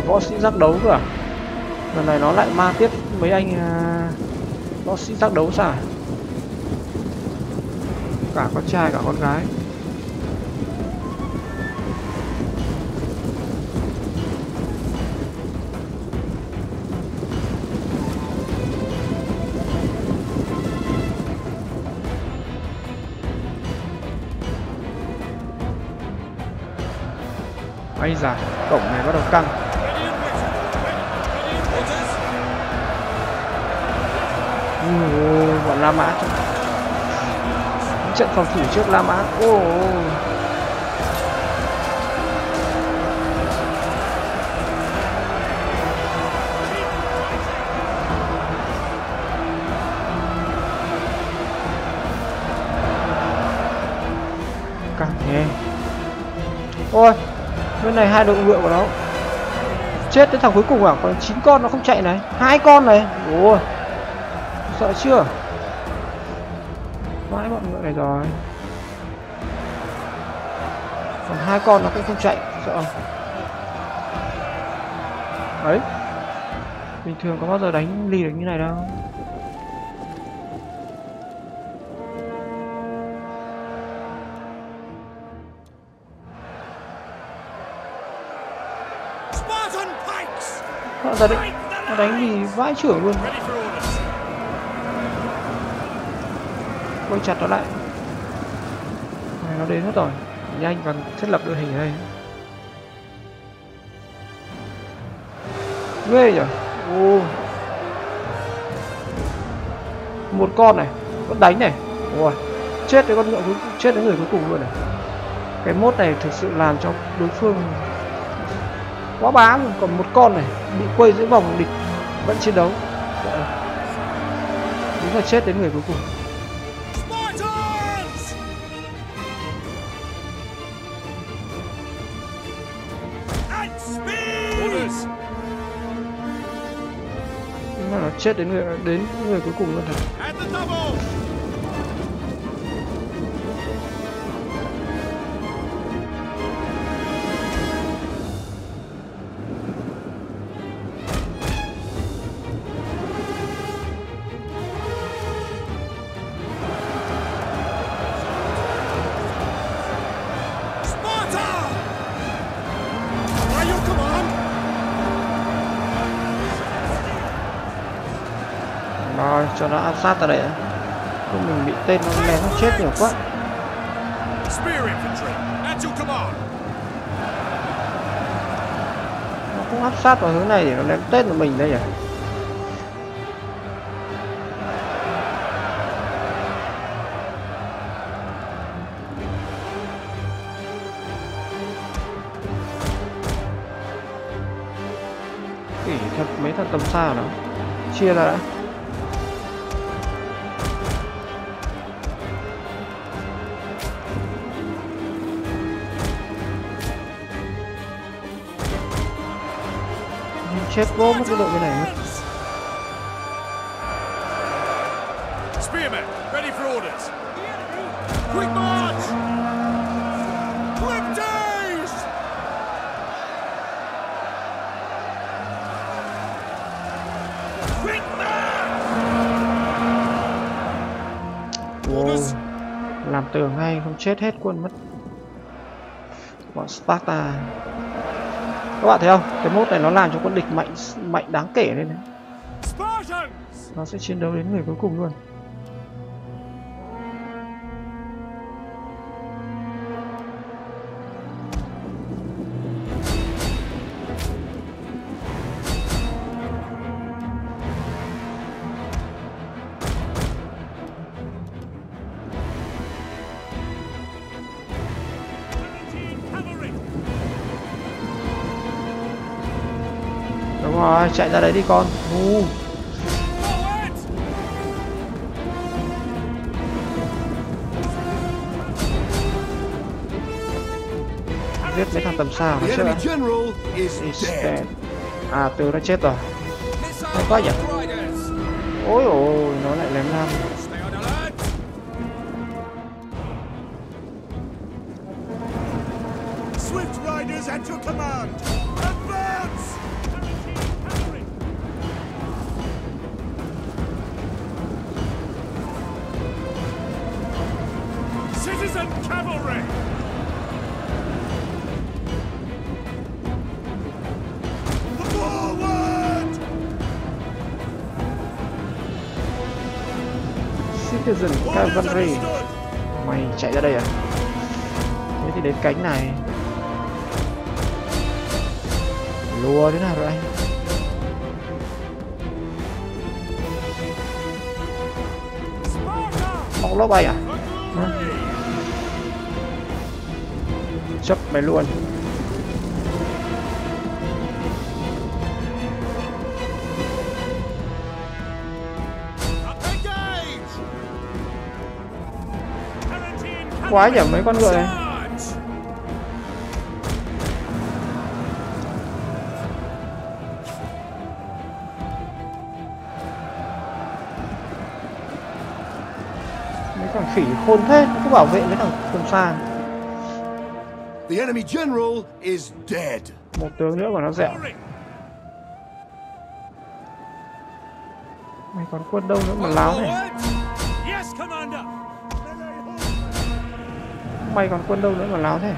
võ sĩ giác đấu cơ à Lần này nó lại ma tiếp mấy anh à, võ sĩ giác đấu sao? Cả con trai cả con gái Ây cổng này bắt đầu căng Ui, bọn La Mã trận phòng thủ trước La Mã Ô. Oh. Này, hai đội ngựa của nó. Chết đến thằng cuối cùng à? Còn chín con nó không chạy này. Hai con này. Ôi Sợ chưa? Mãi bọn ngựa này rồi. Còn hai con nó cũng không chạy, sợ. Không đấy bình thường có bao giờ đánh ly được như này đâu. Ra đấy. Nó đánh thì vãi trưởng luôn. Quay chặt nó lại. Này, nó đến hết rồi. Nhanh còn thiết lập đội hình ở đây. Ghê nhở ô. Một con này vẫn đánh này. Ôi chết với con ngựa cuối chết với người cuối cùng luôn này. Cái mốt này thực sự làm cho đối phương quá bá luôn. Còn một con này bị quây giữa vòng địch vẫn chiến đấu. Dạ. đúng là chết đến người cuối cùng. Nhưng mà nó chết đến người đến người cuối cùng luôn thật cho nó áp sát ra đây đã. không mình bị tên nó ném nó chết nhiều quá. Nó không áp sát vào hướng này để nó ném tên của mình đây nhỉ? Ỉ thật mấy thằng tầm xa nó? Chia ra đã chết vô mất cái đội bên này mất Spearmen. Ready for orders. Quick march! Quick days! Quick march! Wow. làm tường ngay không chết hết quân mất bọn Sparta các bạn thấy không? Cái mốt này nó làm cho quân địch mạnh mạnh đáng kể lên đấy. Nó sẽ chiến đấu đến người cuối cùng luôn chạy ra đấy đi con. Ngu. Giết mấy thằng tầm xa The chết à? à từ nó chết rồi. Không có nhỉ? ôi ôi nó lại lém nam cavalry mày chạy ra đây à? Thế thì đến cánh này. Lùa thế nào rồi anh? Sparta. bóng lốp bay à? Chấp mày luôn. Quá nhỉ, mấy con ngựa này. Charge. thằng khỉ khôn thế cứ bảo vệ mấy thằng quân xa The enemy general is dead. một tướng nữa của nó dẹo mày còn quân đâu nữa mà láo này Forward! Yes, Commander! Mày còn quân đâu nữa mà láo thế.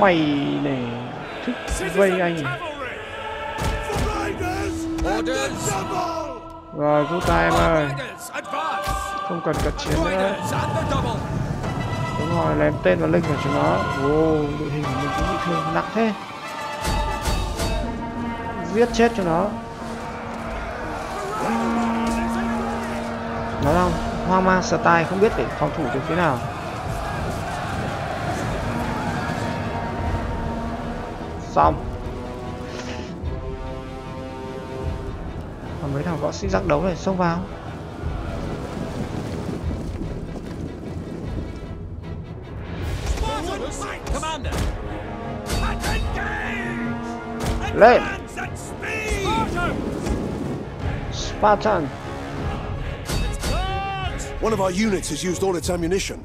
Mày này thích vây anh. rồi rút ra em ơi không cần cận chiến nữa. Đúng rồi lém tên và linh vào chúng nó ồ đội hình của mình cũng bị thương nặng thế. Giết chết cho nó nó hoang mang style không biết để phòng thủ được thế nào. Xong. Còn mấy thằng võ sĩ giác đấu này xông vào. Lên! Spartan One of our units has used all its ammunition.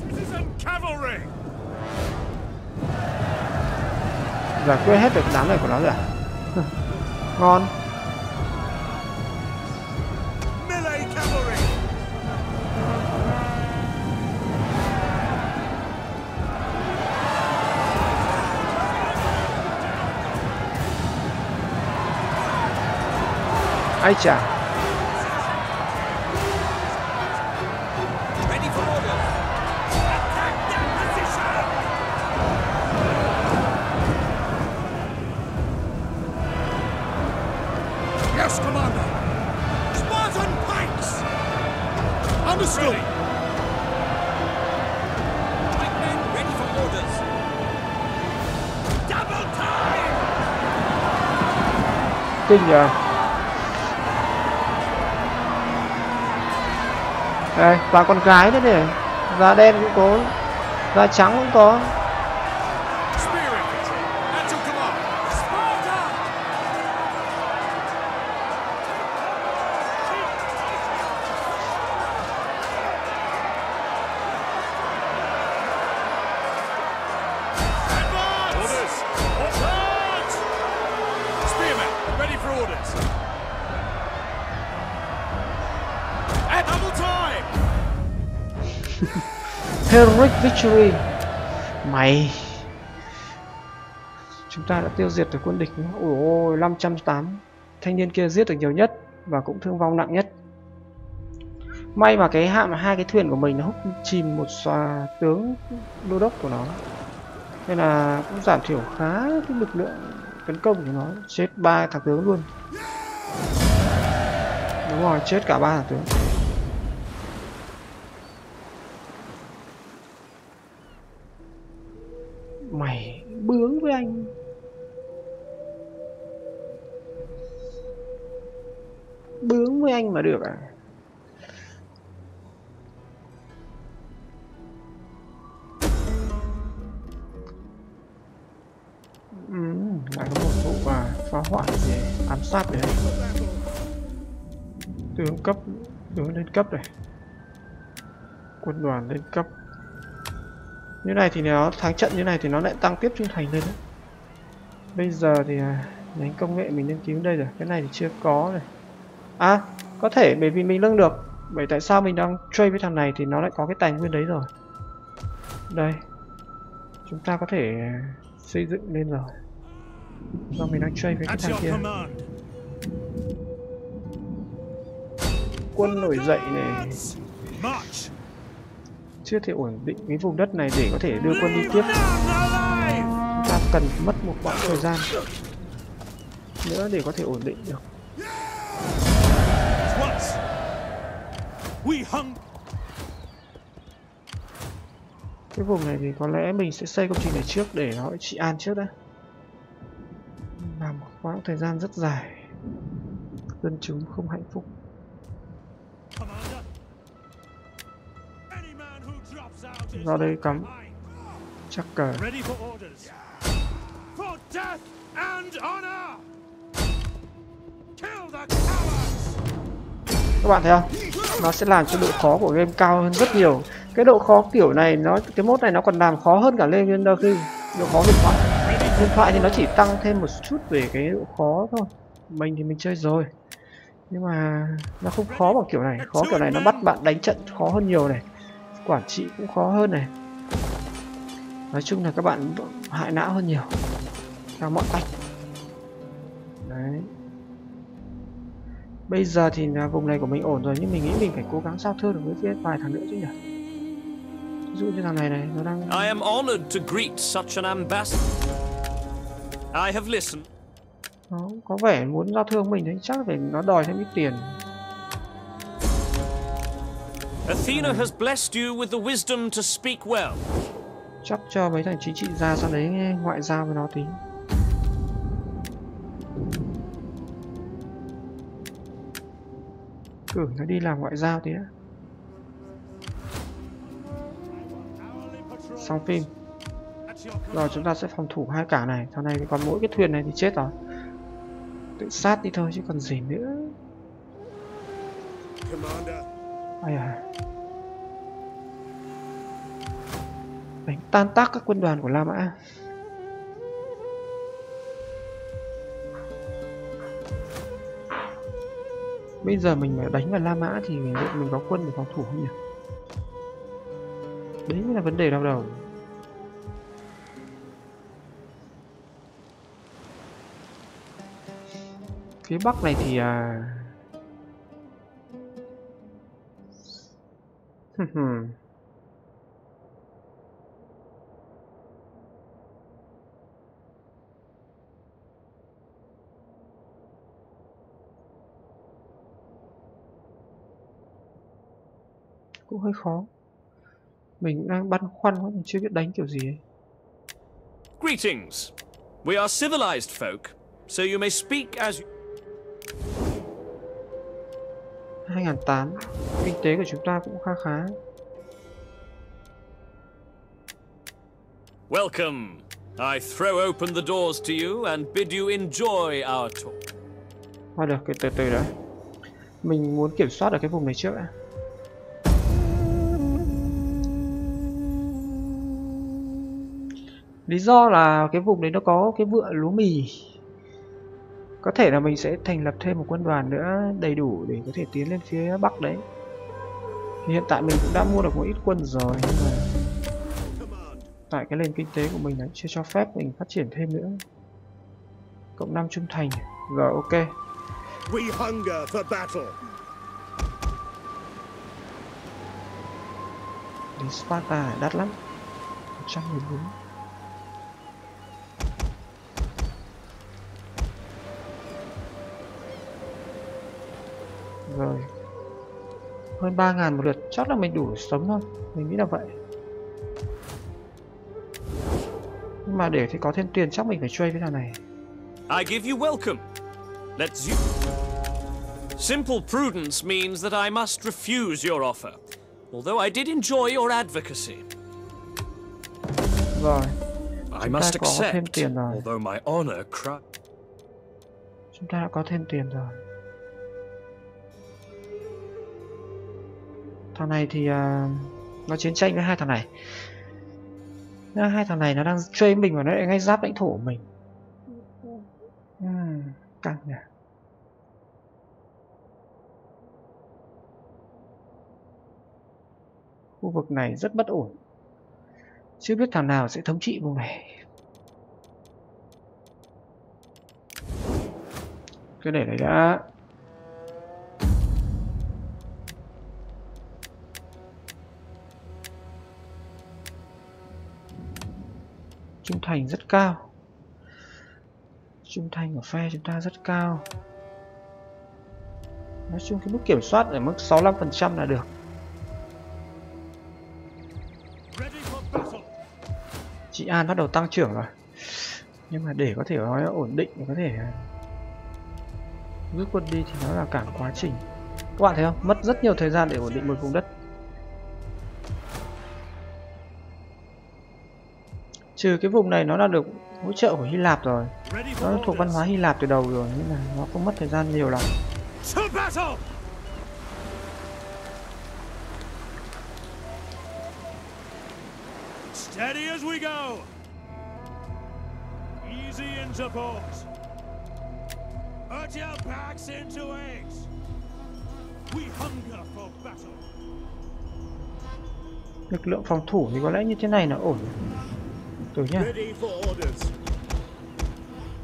Citizen cavalry! giải quyết hết được đám này của nó rồi à [LAUGHS] ngon ai chả Ready. For orders! Attack đây và con gái nữa này da đen cũng có da trắng cũng có. Heroic victory. Mày. Chúng ta đã tiêu diệt được quân địch ôi ôi 508 thanh niên kia giết được nhiều nhất và cũng thương vong nặng nhất. May mà cái hạm hai cái thuyền của mình nó hút chìm một xòa tướng đô đốc của nó. Nên là cũng giảm thiểu khá cái lực lượng tấn công của nó. Chết ba thằng tướng luôn. Đúng rồi, chết cả ba thằng tướng. Mày bướng với anh. Bướng với anh mà được à? Ừ, lại có một vụ và phá hoại để ám sát đấy. Tướng cấp tướng lên cấp này. Quân đoàn lên cấp như này thì nó thắng trận như này thì nó lại tăng tiếp trung thành lên đấy bây giờ thì à, nhánh công nghệ mình nghiên cứu đây rồi cái này thì chưa có này à có thể bởi vì mình nâng được bởi tại sao mình đang trade với thằng này thì nó lại có cái tài nguyên đấy rồi. Đây chúng ta có thể à, xây dựng lên rồi. Do mình đang trade với cái thằng kia. quân nổi dậy này! Chưa thể ổn định cái vùng đất này để có thể đưa quân đi tiếp. Chúng ta cần mất một quãng thời gian nữa để có thể ổn định được. Cái vùng này thì có lẽ mình sẽ xây công trình này trước để nó trị an trước đã. Làm một quãng thời gian rất dài. Dân chúng không hạnh phúc. Ra đây cắm. chắc cả các bạn thấy không? Nó sẽ làm cho độ khó của game cao hơn rất nhiều. Cái độ khó kiểu này nó cái mốt này nó còn làm khó hơn cả Legendary khi độ khó huyền thoại. Huyền thoại thì nó chỉ tăng thêm một chút về cái độ khó thôi. Mình thì mình chơi rồi. Nhưng mà nó không khó bằng kiểu này. Khó kiểu này nó bắt bạn đánh trận khó hơn nhiều này quản trị cũng khó hơn này. Nói chung là các bạn hại não hơn nhiều. Theo mọi cách. Đấy. Bây giờ thì là vùng này của mình ổn rồi nhưng mình nghĩ mình phải cố gắng sao thương được với phía vài thằng nữa chứ nhỉ? Ví dụ như thằng này này nó đang I am honored to greet such an ambassador. I have listened. nó có vẻ muốn giao thương mình đấy chắc phải nó đòi thêm ít tiền Athena has blessed you with the wisdom to speak well. chắc cho mấy thằng chính trị gia sang đấy ngoại giao với nó tí. Cử nó đi làm ngoại giao tí đã. Xong phim. Rồi chúng ta sẽ phòng thủ hai cảng này. Thằng này còn mỗi cái thuyền này thì chết rồi. Tự sát đi thôi chứ còn gì nữa. Commander, ai à? Đánh tan tác các quân đoàn của La Mã. Bây giờ mình mà đánh vào La Mã thì mình mình có quân để phòng thủ không nhỉ? Đấy mới là vấn đề đau đầu. Phía bắc này thì à [LAUGHS] cũng hơi khó mình đang băn khoăn quá mình chưa biết đánh kiểu gì ấy Greetings. We are civilized folk, so you may speak as you... 2008 kinh tế của chúng ta cũng khá khá Welcome. I throw open the doors to you and bid you enjoy our talk. Thôi được, cái từ từ đã Mình muốn kiểm soát ở cái vùng này trước đã Lý do là cái vùng đấy nó có cái vựa lúa mì Có thể là mình sẽ thành lập thêm một quân đoàn nữa đầy đủ để có thể tiến lên phía bắc đấy. Thì Hiện tại mình cũng đã mua được một ít quân rồi nhưng mà tại cái nền kinh tế của mình nó chưa cho phép mình phát triển thêm nữa. Cộng 5 trung thành. Rồi ok. We hunger for battle. Đến Sparta đắt lắm. 114 Rồi Hơn 3.000 một lượt Chắc là mình đủ sống thôi Mình nghĩ là vậy Nhưng mà để thì có thêm tiền chắc mình phải trade với thằng này I give you welcome. Let's you. Simple prudence means that I must refuse your offer, although I did enjoy your advocacy. Rồi I must accept, although my honor cry. Chúng ta đã có thêm tiền rồi Thằng này thì à, Nó chiến tranh với hai thằng này. Hai thằng này nó đang chơi mình và nó lại ngay giáp lãnh thổ của mình. Ừm, Căng nhỉ. Khu vực này rất bất ổn. Chưa biết thằng nào sẽ thống trị vùng này. Cứ để đấy đã. Trung thành rất cao. Trung thành của phe chúng ta rất cao. Nói chung cái mức kiểm soát ở mức 65% là được. Chị An bắt đầu tăng trưởng rồi. Nhưng mà để có thể nói ổn định để có thể rút quân đi thì nó là cả một quá trình. Các bạn thấy không? Mất rất nhiều thời gian để ổn định một vùng đất trừ cái vùng này nó là được hỗ trợ của Hy Lạp rồi nó thuộc văn hóa. Hy Lạp từ đầu rồi nên là nó không mất thời gian nhiều lắm! Steady as we go! Easy into port. Put your backs into eggs! We hunger for battle! lực lượng phòng thủ thì có lẽ như thế này là ổn từ nhá.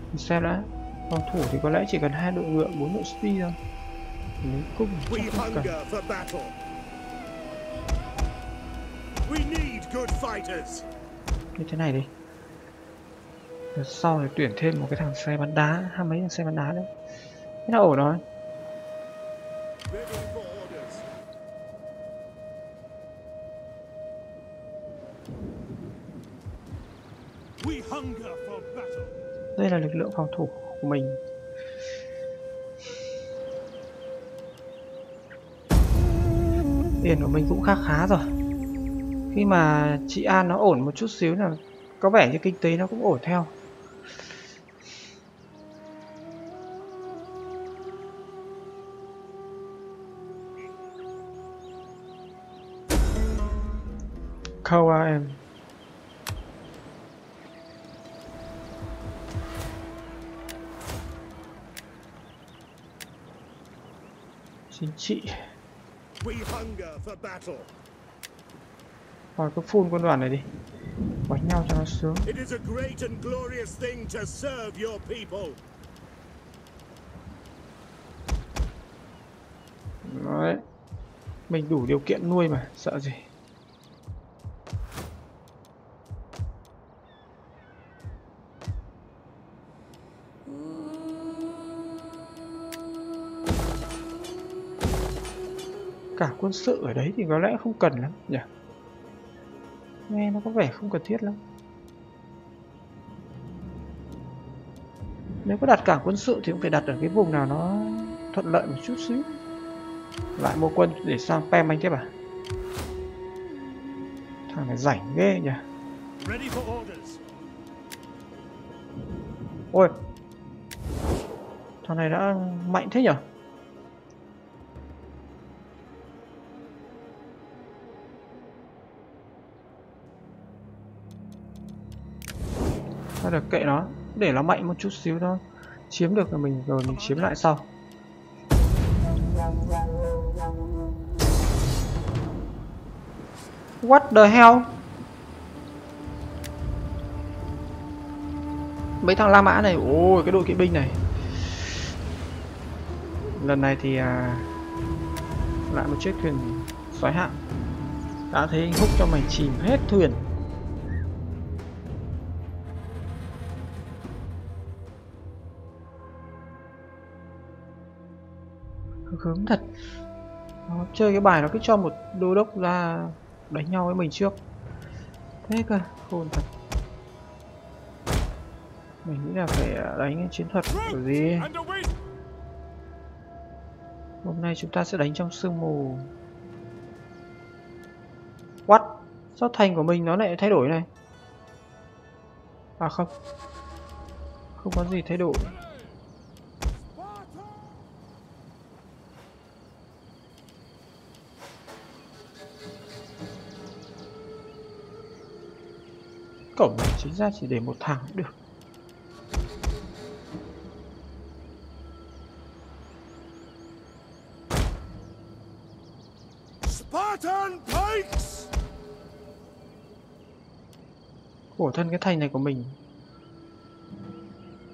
Mình xem đã? Phòng thủ thì có lẽ chỉ cần hai đội ngựa bốn đội speed thôi. Lính cung không cần. như thế này đi. Đợt sau thì tuyển thêm một cái thằng xe bắn đá hai mấy thằng xe bắn đá đấy thế là ổn rồi đây là lực lượng phòng thủ của mình. Tiền của mình cũng khá khá rồi. Khi mà chị An nó ổn một chút xíu là có vẻ như kinh tế nó cũng ổn theo. Câu em. Chính trị. Thôi cứ full quân đoàn này đi. Đánh nhau cho nó sướng. It is a great and glorious thing to serve your people. Đấy. Mình đủ điều kiện nuôi mà, sợ gì quân sự ở đấy thì có lẽ không cần lắm nhỉ? Nghe nó có vẻ không cần thiết lắm. Nếu có đặt cảng quân sự thì cũng phải đặt ở cái vùng nào nó thuận lợi một chút xíu. Lại mua quân để sang pem anh tiếp à? Thằng này rảnh ghê nhỉ? Ôi! Thằng này đã mạnh thế nhở Thôi được kệ nó để nó mạnh một chút xíu thôi chiếm được là mình rồi mình chiếm lại sau What the hell? Mấy thằng La Mã này, ôi cái đội kỵ binh này. Lần này thì à, lại một chiếc thuyền xoáy hạng. Đã thấy anh húc cho mày chìm hết thuyền. Hướng thật. Nó chơi cái bài nó cứ cho một đô đốc ra đánh nhau với mình trước. Thế cơ, khôn thật. Mình nghĩ là phải à, đánh chiến thuật kiểu gì? Hôm nay chúng ta sẽ đánh trong sương mù. What? Sao thành của mình nó lại thay đổi này? À không. Không có gì thay đổi. Cổng này chính ra chỉ để một thằng cũng được. Spartan pikes! khổ thân cái thành này của mình.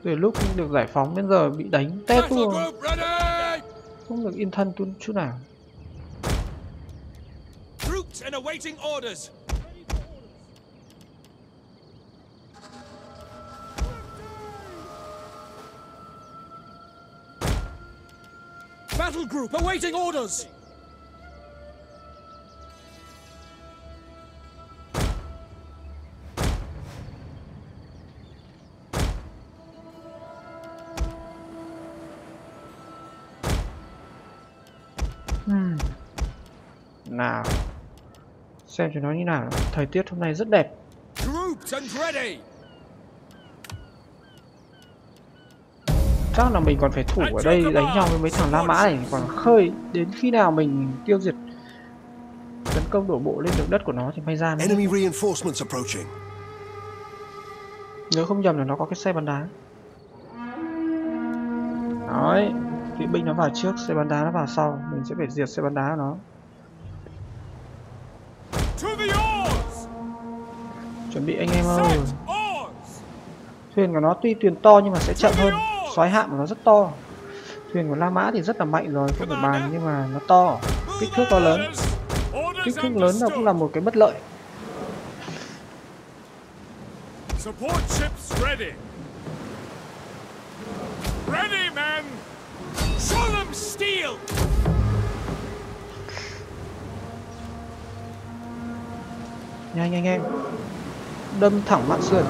Từ lúc được giải phóng đến giờ bị đánh tét luôn. Không được yên thân chút chút nào Battle group awaiting orders. Hmm. nào xem cho nó như nào thời tiết hôm nay rất đẹp Groups and ready! Chắc là mình còn phải thủ ở đây đánh nhau với mấy thằng La Mã này còn khơi đến khi nào mình tiêu diệt tấn công đổ bộ lên được đất của nó thì may ra mới nhớ không nhầm là nó có cái xe bắn đá. Đấy kỵ binh nó vào trước xe bắn đá nó vào sau mình sẽ phải diệt xe bắn đá của nó. Chuẩn bị anh em ơi. Thuyền của nó tuy thuyền to nhưng mà sẽ chậm hơn xoáy hạm của nó rất to. Thuyền của La Mã thì rất là mạnh rồi không phải bàn nhưng mà nó to. Kích thước to lớn. Kích thước lớn nó cũng là một cái bất lợi. Support ships ready. Ready, men! Show them steel! nhanh anh em đâm thẳng mạng sườn.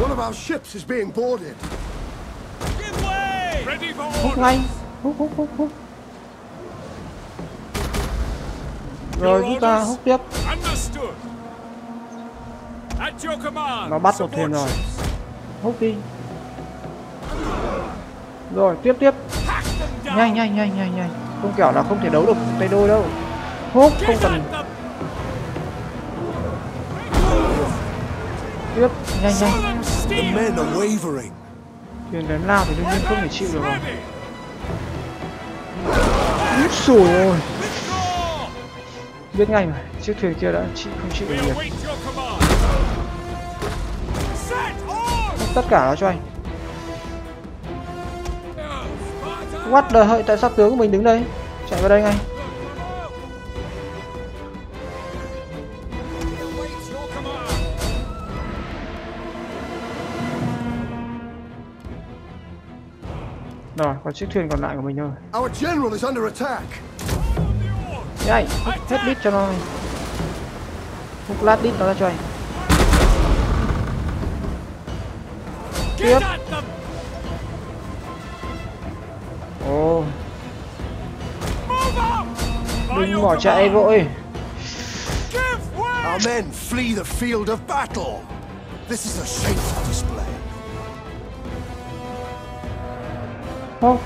One of our ships is being boarded. Give way! Ready for hút ngay. Hút hút hút hút. Rồi chúng ta hút tiếp. Nó bắt một thuyền rồi. Hút đi. Rồi, tiếp tiếp. Nhanh nhanh nhanh nhanh nhanh. Không kiểu là không thể đấu được tay đôi đâu. Hút, không cần. Tiếp, nhanh nhanh thuyền đến lao thì đương nhiên không thể chịu được rồi. Úi sủi ôi. Biết ngay mà chiếc thuyền kia đã chị không chịu được việc tất cả nó cho anh. What đời hợi tại sao tướng của mình đứng đây? Chạy vào đây ngay còn chiếc thuyền còn lại của mình thôi Our general is under attack. nhanh hút hết đít cho nó hút lát đít nó ra cho anh tiếp ồ. By đừng bỏ chạy vội. Our men flee the field of battle. This is a shameful display. Command.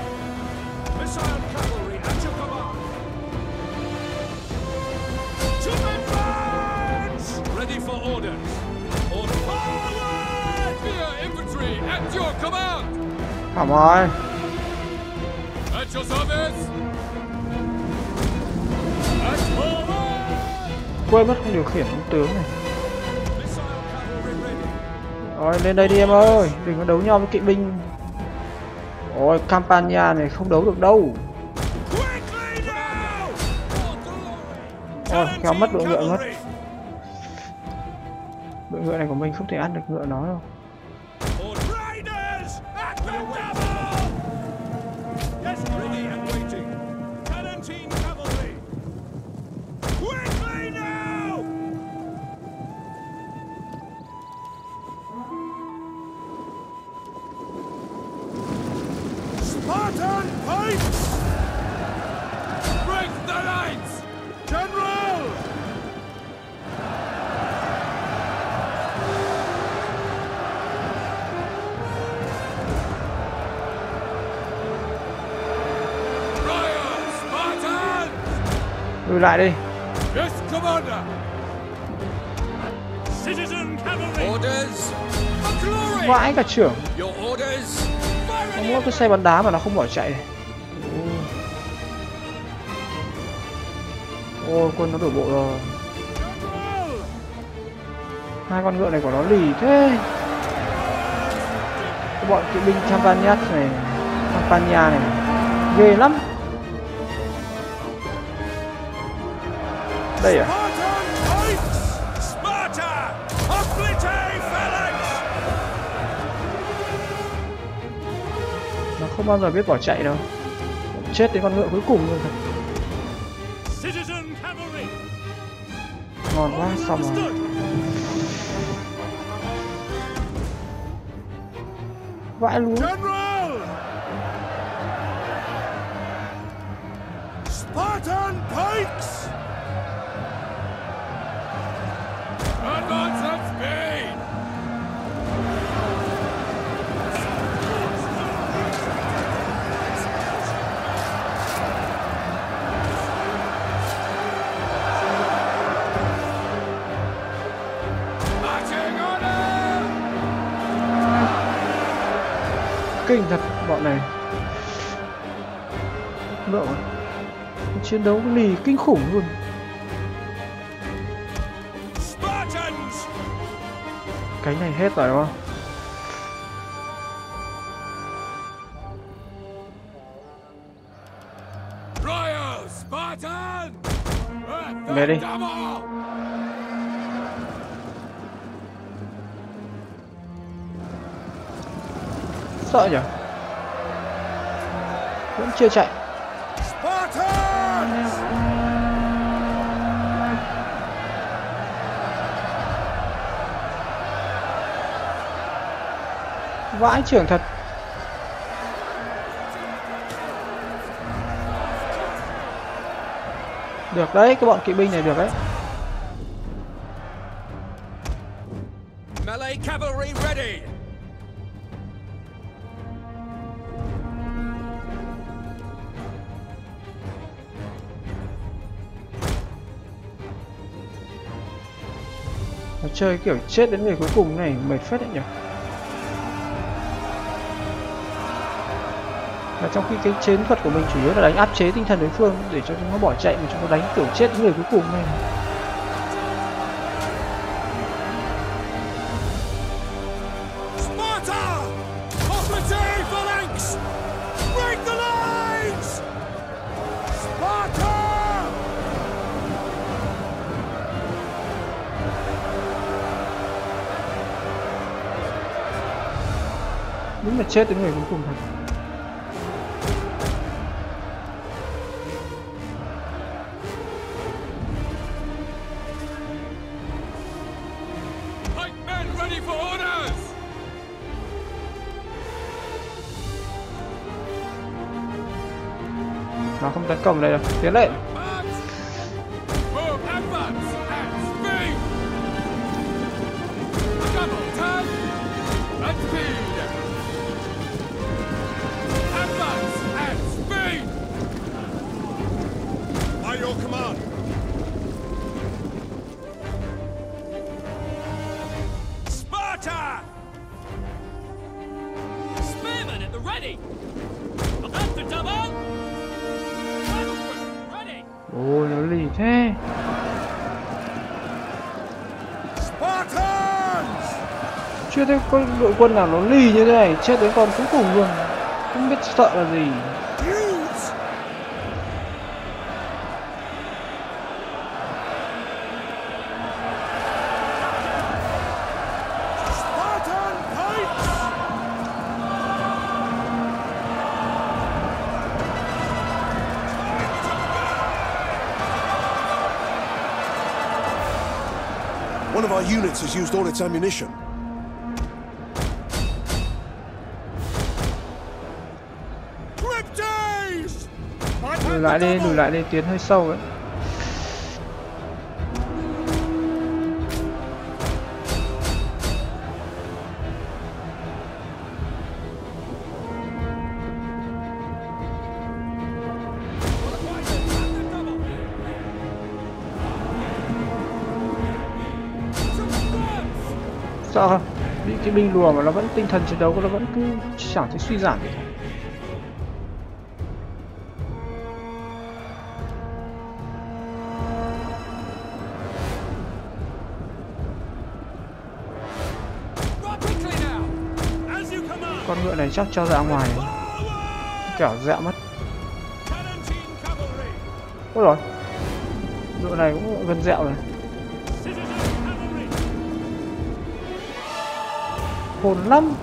hỏng rồi At your service. At quên mất không điều khiển tướng này. Rồi lên đây đi em ơi. Đừng có đấu nhau với kỵ binh ôi, campania này không đấu được đâu. Ờ, ôi kéo mất đội ngựa mất. Đội ngựa này của mình không thể ăn được ngựa nó đâu. Lại đi Yes, Commander! Citizen cavalry! Orders! For glory! vãi cả trưởng orders! có cái xe bắn đá mà nó không bỏ chạy này Ôi. quân nó đổ bộ rồi hai con ngựa này của nó lì thế cái bọn kỵ binh Campanias này Campania này ghê lắm đây à? Nó không bao giờ biết bỏ chạy đâu. Chết đến con ngựa cuối cùng luôn cavalry! ngon quá xong rồi. Vãi luôn! Spartan pikes! Kinh thật bọn này. Lượng chiến đấu lì kinh khủng luôn. Spartans! cánh này hết rồi đúng không? Royal sợ nhỉ? Vẫn chưa chạy. Vãi trưởng thật. Được đấy, cái bọn kỵ binh này được đấy. Chơi kiểu chết đến người cuối cùng này, mệt phết đấy nhỉ? Và trong khi cái chiến thuật của mình chủ yếu là đánh áp chế tinh thần đối phương để cho chúng nó bỏ chạy mà chúng nó đánh kiểu chết đến người cuối cùng này. Chết đến người cuối cùng thật. Pikemen ready for orders! nó không tấn công đây đâu. Tiến lên your command! Sparta! Spearmen at the ready! The double! Ready! ôi nó lì thế Spartans! chưa thấy có đội quân nào nó lì như thế này chết đến con cuối cùng luôn không biết sợ là gì our units has used all its ammunition. Lùi lại đi lùi lại đi tiến hơi sâu ấy binh lùa mà nó vẫn tinh thần chiến đấu của nó vẫn cứ chẳng thấy suy giảm gì cả. Con ngựa này chắc cho ra ngoài. Forward! kẻo dẹo mất ôi rồi ngựa này cũng gần dẹo rồi. Time!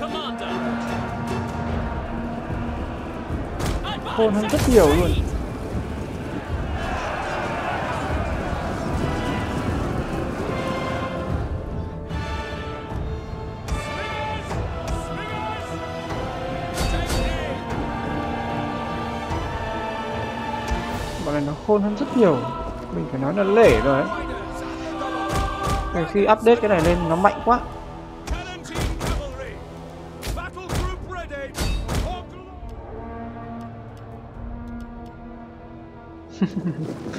Commander! hồn hơn rất nhiều luôn khôn hơn rất nhiều. Mình phải nói là lể rồi đấy khi update cái này lên, nó mạnh quá. [LAUGHS]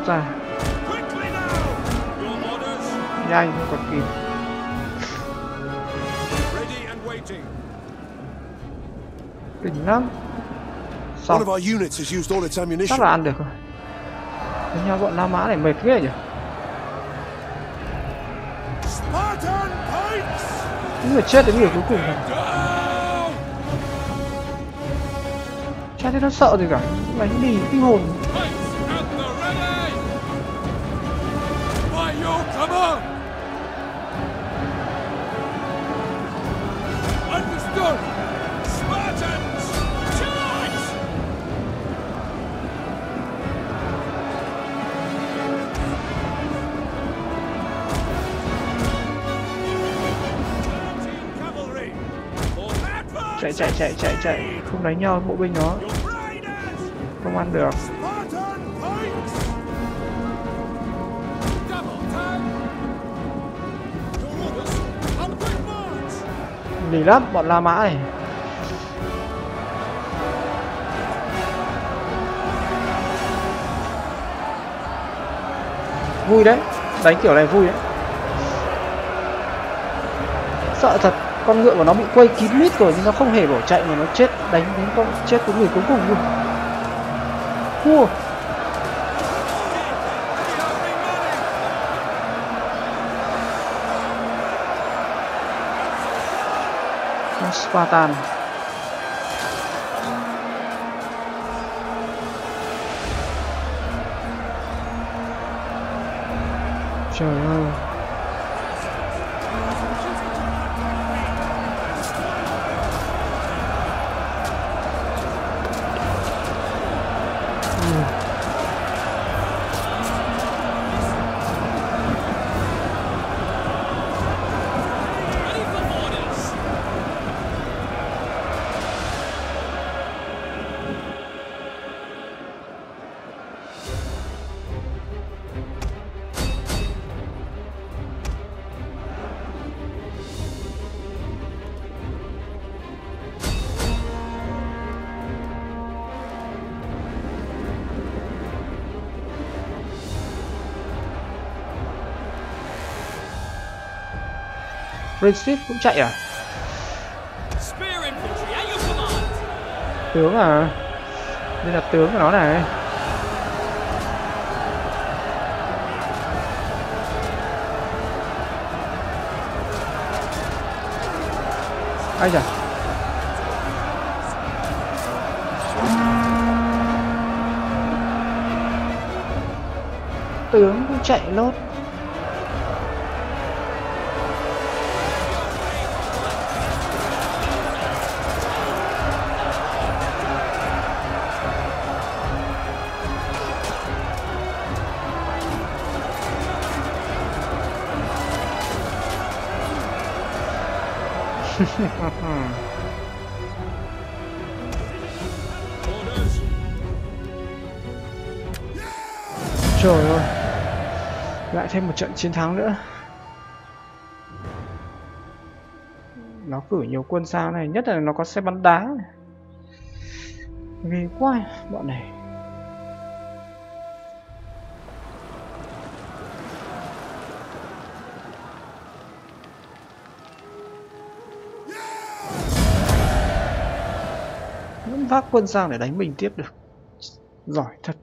rút ra nhanh không còn kịp. Đỉnh lắm. Xong. Of our units has used all its ammunition. chắc là ăn được rồi. Đánh nhau bọn La Mã này mệt ghê nhỉ! Những người chết đến người cuối cùng Down! Chả thấy nó sợ gì cả. Đánh đi kinh hồn Chạy chạy chạy. Không đánh nhau bộ binh nó. Không ăn được. Lì lắm, bọn La Mã này. Vui đấy. Đánh kiểu này vui đấy. Sợ thật. Con ngựa của nó bị quay kín mít rồi Nhưng nó không hề bỏ chạy mà nó chết, Đánh đến con chết của người cuối cùng luôn. Thua. Spartan. Trời ơi. Prince cũng chạy à? Tướng à? Đây là tướng của nó này. Ai da Tướng cũng chạy lốt. [LAUGHS] Trời ơi. Lại thêm một trận chiến thắng nữa. Nó cử nhiều quân sang này, Nhất là nó có xe bắn đá này. Ghê quá, bọn này. Vác quân sang để đánh mình tiếp được. Giỏi thật.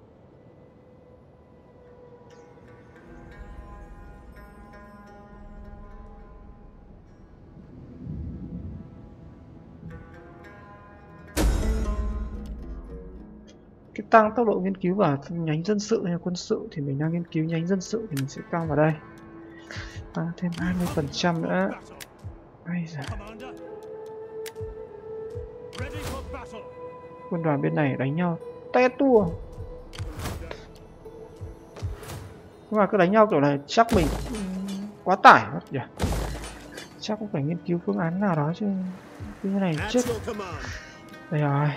Cái tăng tốc độ nghiên cứu vào nhánh dân sự hay quân sự thì mình đang nghiên cứu nhánh dân sự thì mình sẽ tăng vào đây. Tăng thêm 20 phần trăm nữa. Bây giờ quân đoàn bên này đánh nhau. Te tua. Nhưng mà cứ đánh nhau kiểu này chắc mình quá tải mất nhỉ? Chắc cũng phải nghiên cứu phương án nào đó chứ. Như thế này chết. đây rồi.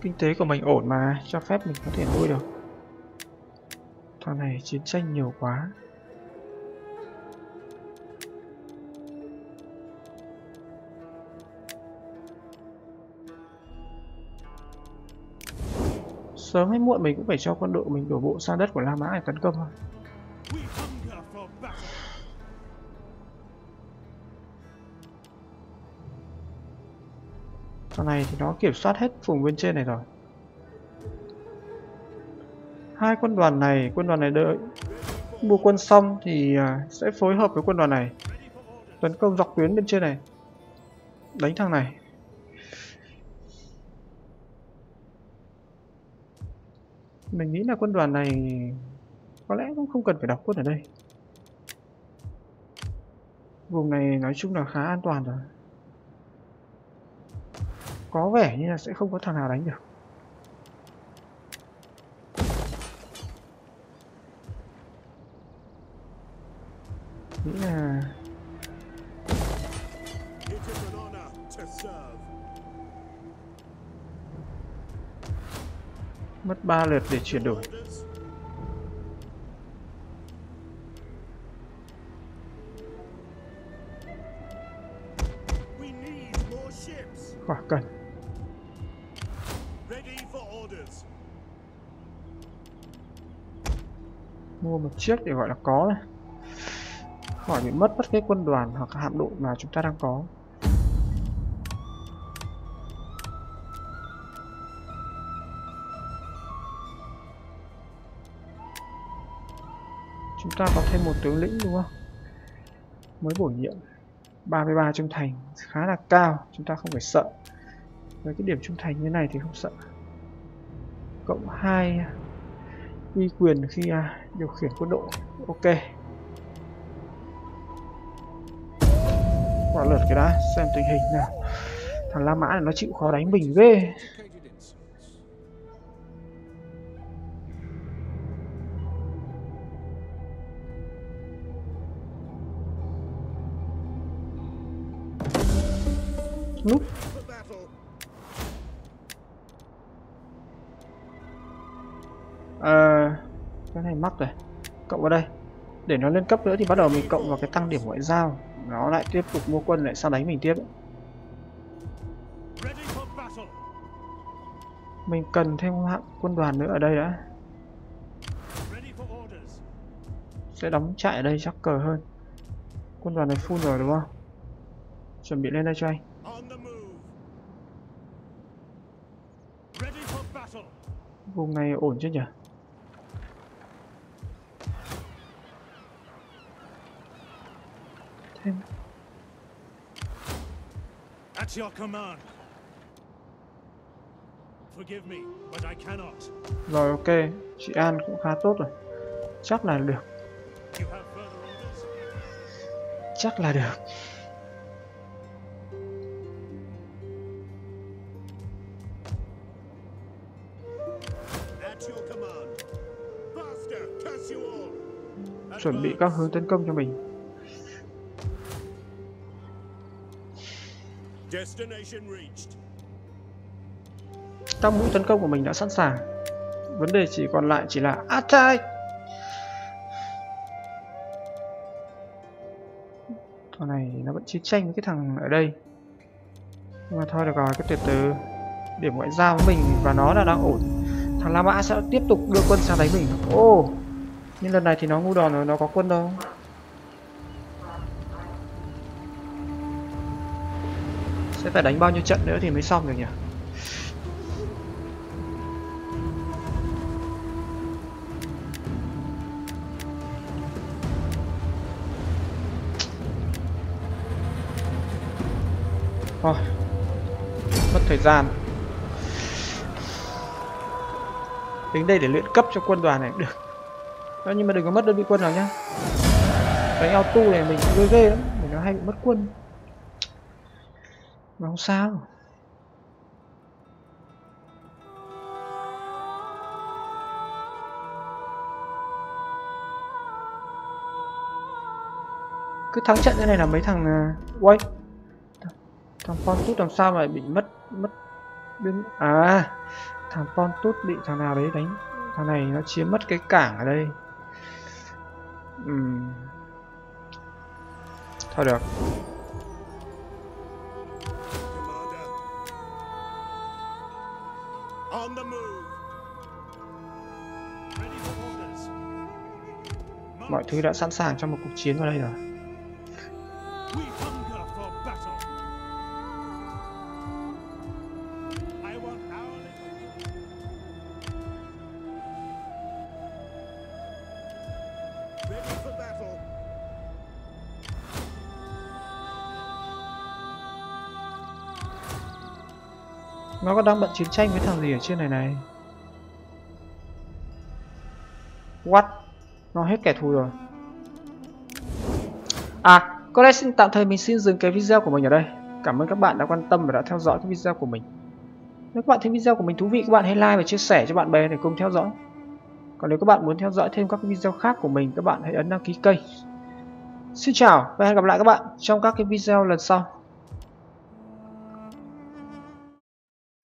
Kinh tế của mình ổn mà cho phép mình có thể nuôi được. Thằng này chiến tranh nhiều quá sớm hay muộn mình cũng phải cho quân đội mình đổ bộ sang đất của La Mã để tấn công thôi. Sau này thì nó kiểm soát hết vùng bên trên này rồi. Hai quân đoàn này, quân đoàn này đợi mua quân xong thì à, sẽ phối hợp với quân đoàn này tấn công dọc tuyến bên trên này. Đánh thằng này. Mình nghĩ là quân đoàn này có lẽ cũng không cần phải đóng quân ở đây. Vùng này nói chung là khá an toàn rồi. Có vẻ như là sẽ không có thằng nào đánh được. Nghĩ là mất 3 lượt để chuyển đổi. Orders? Cần. Mua một chiếc để gọi là có này. Khỏi bị mất mất cái quân đoàn hoặc hạm đội mà chúng ta đang có. Ta có thêm một tướng lĩnh đúng không? Mới bổ nhiệm 33 trung thành khá là cao, chúng ta không phải sợ. Với cái điểm trung thành như này thì không sợ. Cộng 2 uy quyền khi à, điều khiển quân đội. Ok. Quả lượt cái đã, xem tình hình nào. Thằng La Mã này nó chịu khó đánh mình ghê. Núp. À, cái này mắc rồi. Cộng vào đây. Để nó lên cấp nữa thì bắt đầu mình cộng vào cái tăng điểm ngoại giao. Nó lại tiếp tục mua quân lại sang đánh mình tiếp mình cần thêm hạng quân đoàn nữa ở đây đã. Sẽ đóng trại ở đây chắc cờ hơn. Quân đoàn này full rồi đúng không? Chuẩn bị lên đây cho anh On the move. Ready for battle vùng này ổn chứ nhỉ? Thêm. At your command. Forgive me, but I cannot. rồi ok. Chị An cũng khá tốt rồi. Chắc là được. Chắc là được chuẩn bị các hướng tấn công cho mình. Các mũi tấn công của mình đã sẵn sàng. Vấn đề chỉ còn lại chỉ là attack. Thằng này nó vẫn chiến tranh với cái thằng ở đây. Nhưng mà thôi được rồi cứ từ từ. Điểm ngoại giao với mình và nó là đang ổn. Thằng La Mã sẽ tiếp tục đưa quân sang đánh mình. Ô oh, nhưng lần này thì nó ngu đòn rồi, nó có quân đâu. Sẽ phải đánh bao nhiêu trận nữa thì mới xong được nhỉ? Thôi, Mất thời gian. Đến đây để luyện cấp cho quân đoàn này cũng được. Đó, Nhưng mà đừng có mất đơn vị quân nào nhá. Đánh auto này mình cũng ghê ghê lắm Mình nó hay bị mất quân. Mà không sao. Cứ thắng trận thế này là mấy thằng quay Uầy. Thằng Pontus làm sao mà bị mất mất bên à thằng Pontus bị thằng nào đấy đánh thằng này nó chiếm mất cái cảng ở đây. Thôi được. Mọi thứ đã sẵn sàng cho một cuộc chiến ở đây rồi. Nó có đang bận chiến tranh với thằng gì ở trên này này? What? Nó hết kẻ thù rồi. À có lẽ xin tạm thời mình xin dừng cái video của mình ở đây. Cảm ơn các bạn đã quan tâm và đã theo dõi cái video của mình. Nếu các bạn thấy video của mình thú vị, các bạn hãy like và chia sẻ cho bạn bè để cùng theo dõi. Còn nếu các bạn muốn theo dõi thêm các video khác của mình, các bạn hãy ấn đăng ký kênh. Xin chào và hẹn gặp lại các bạn trong các cái video lần sau.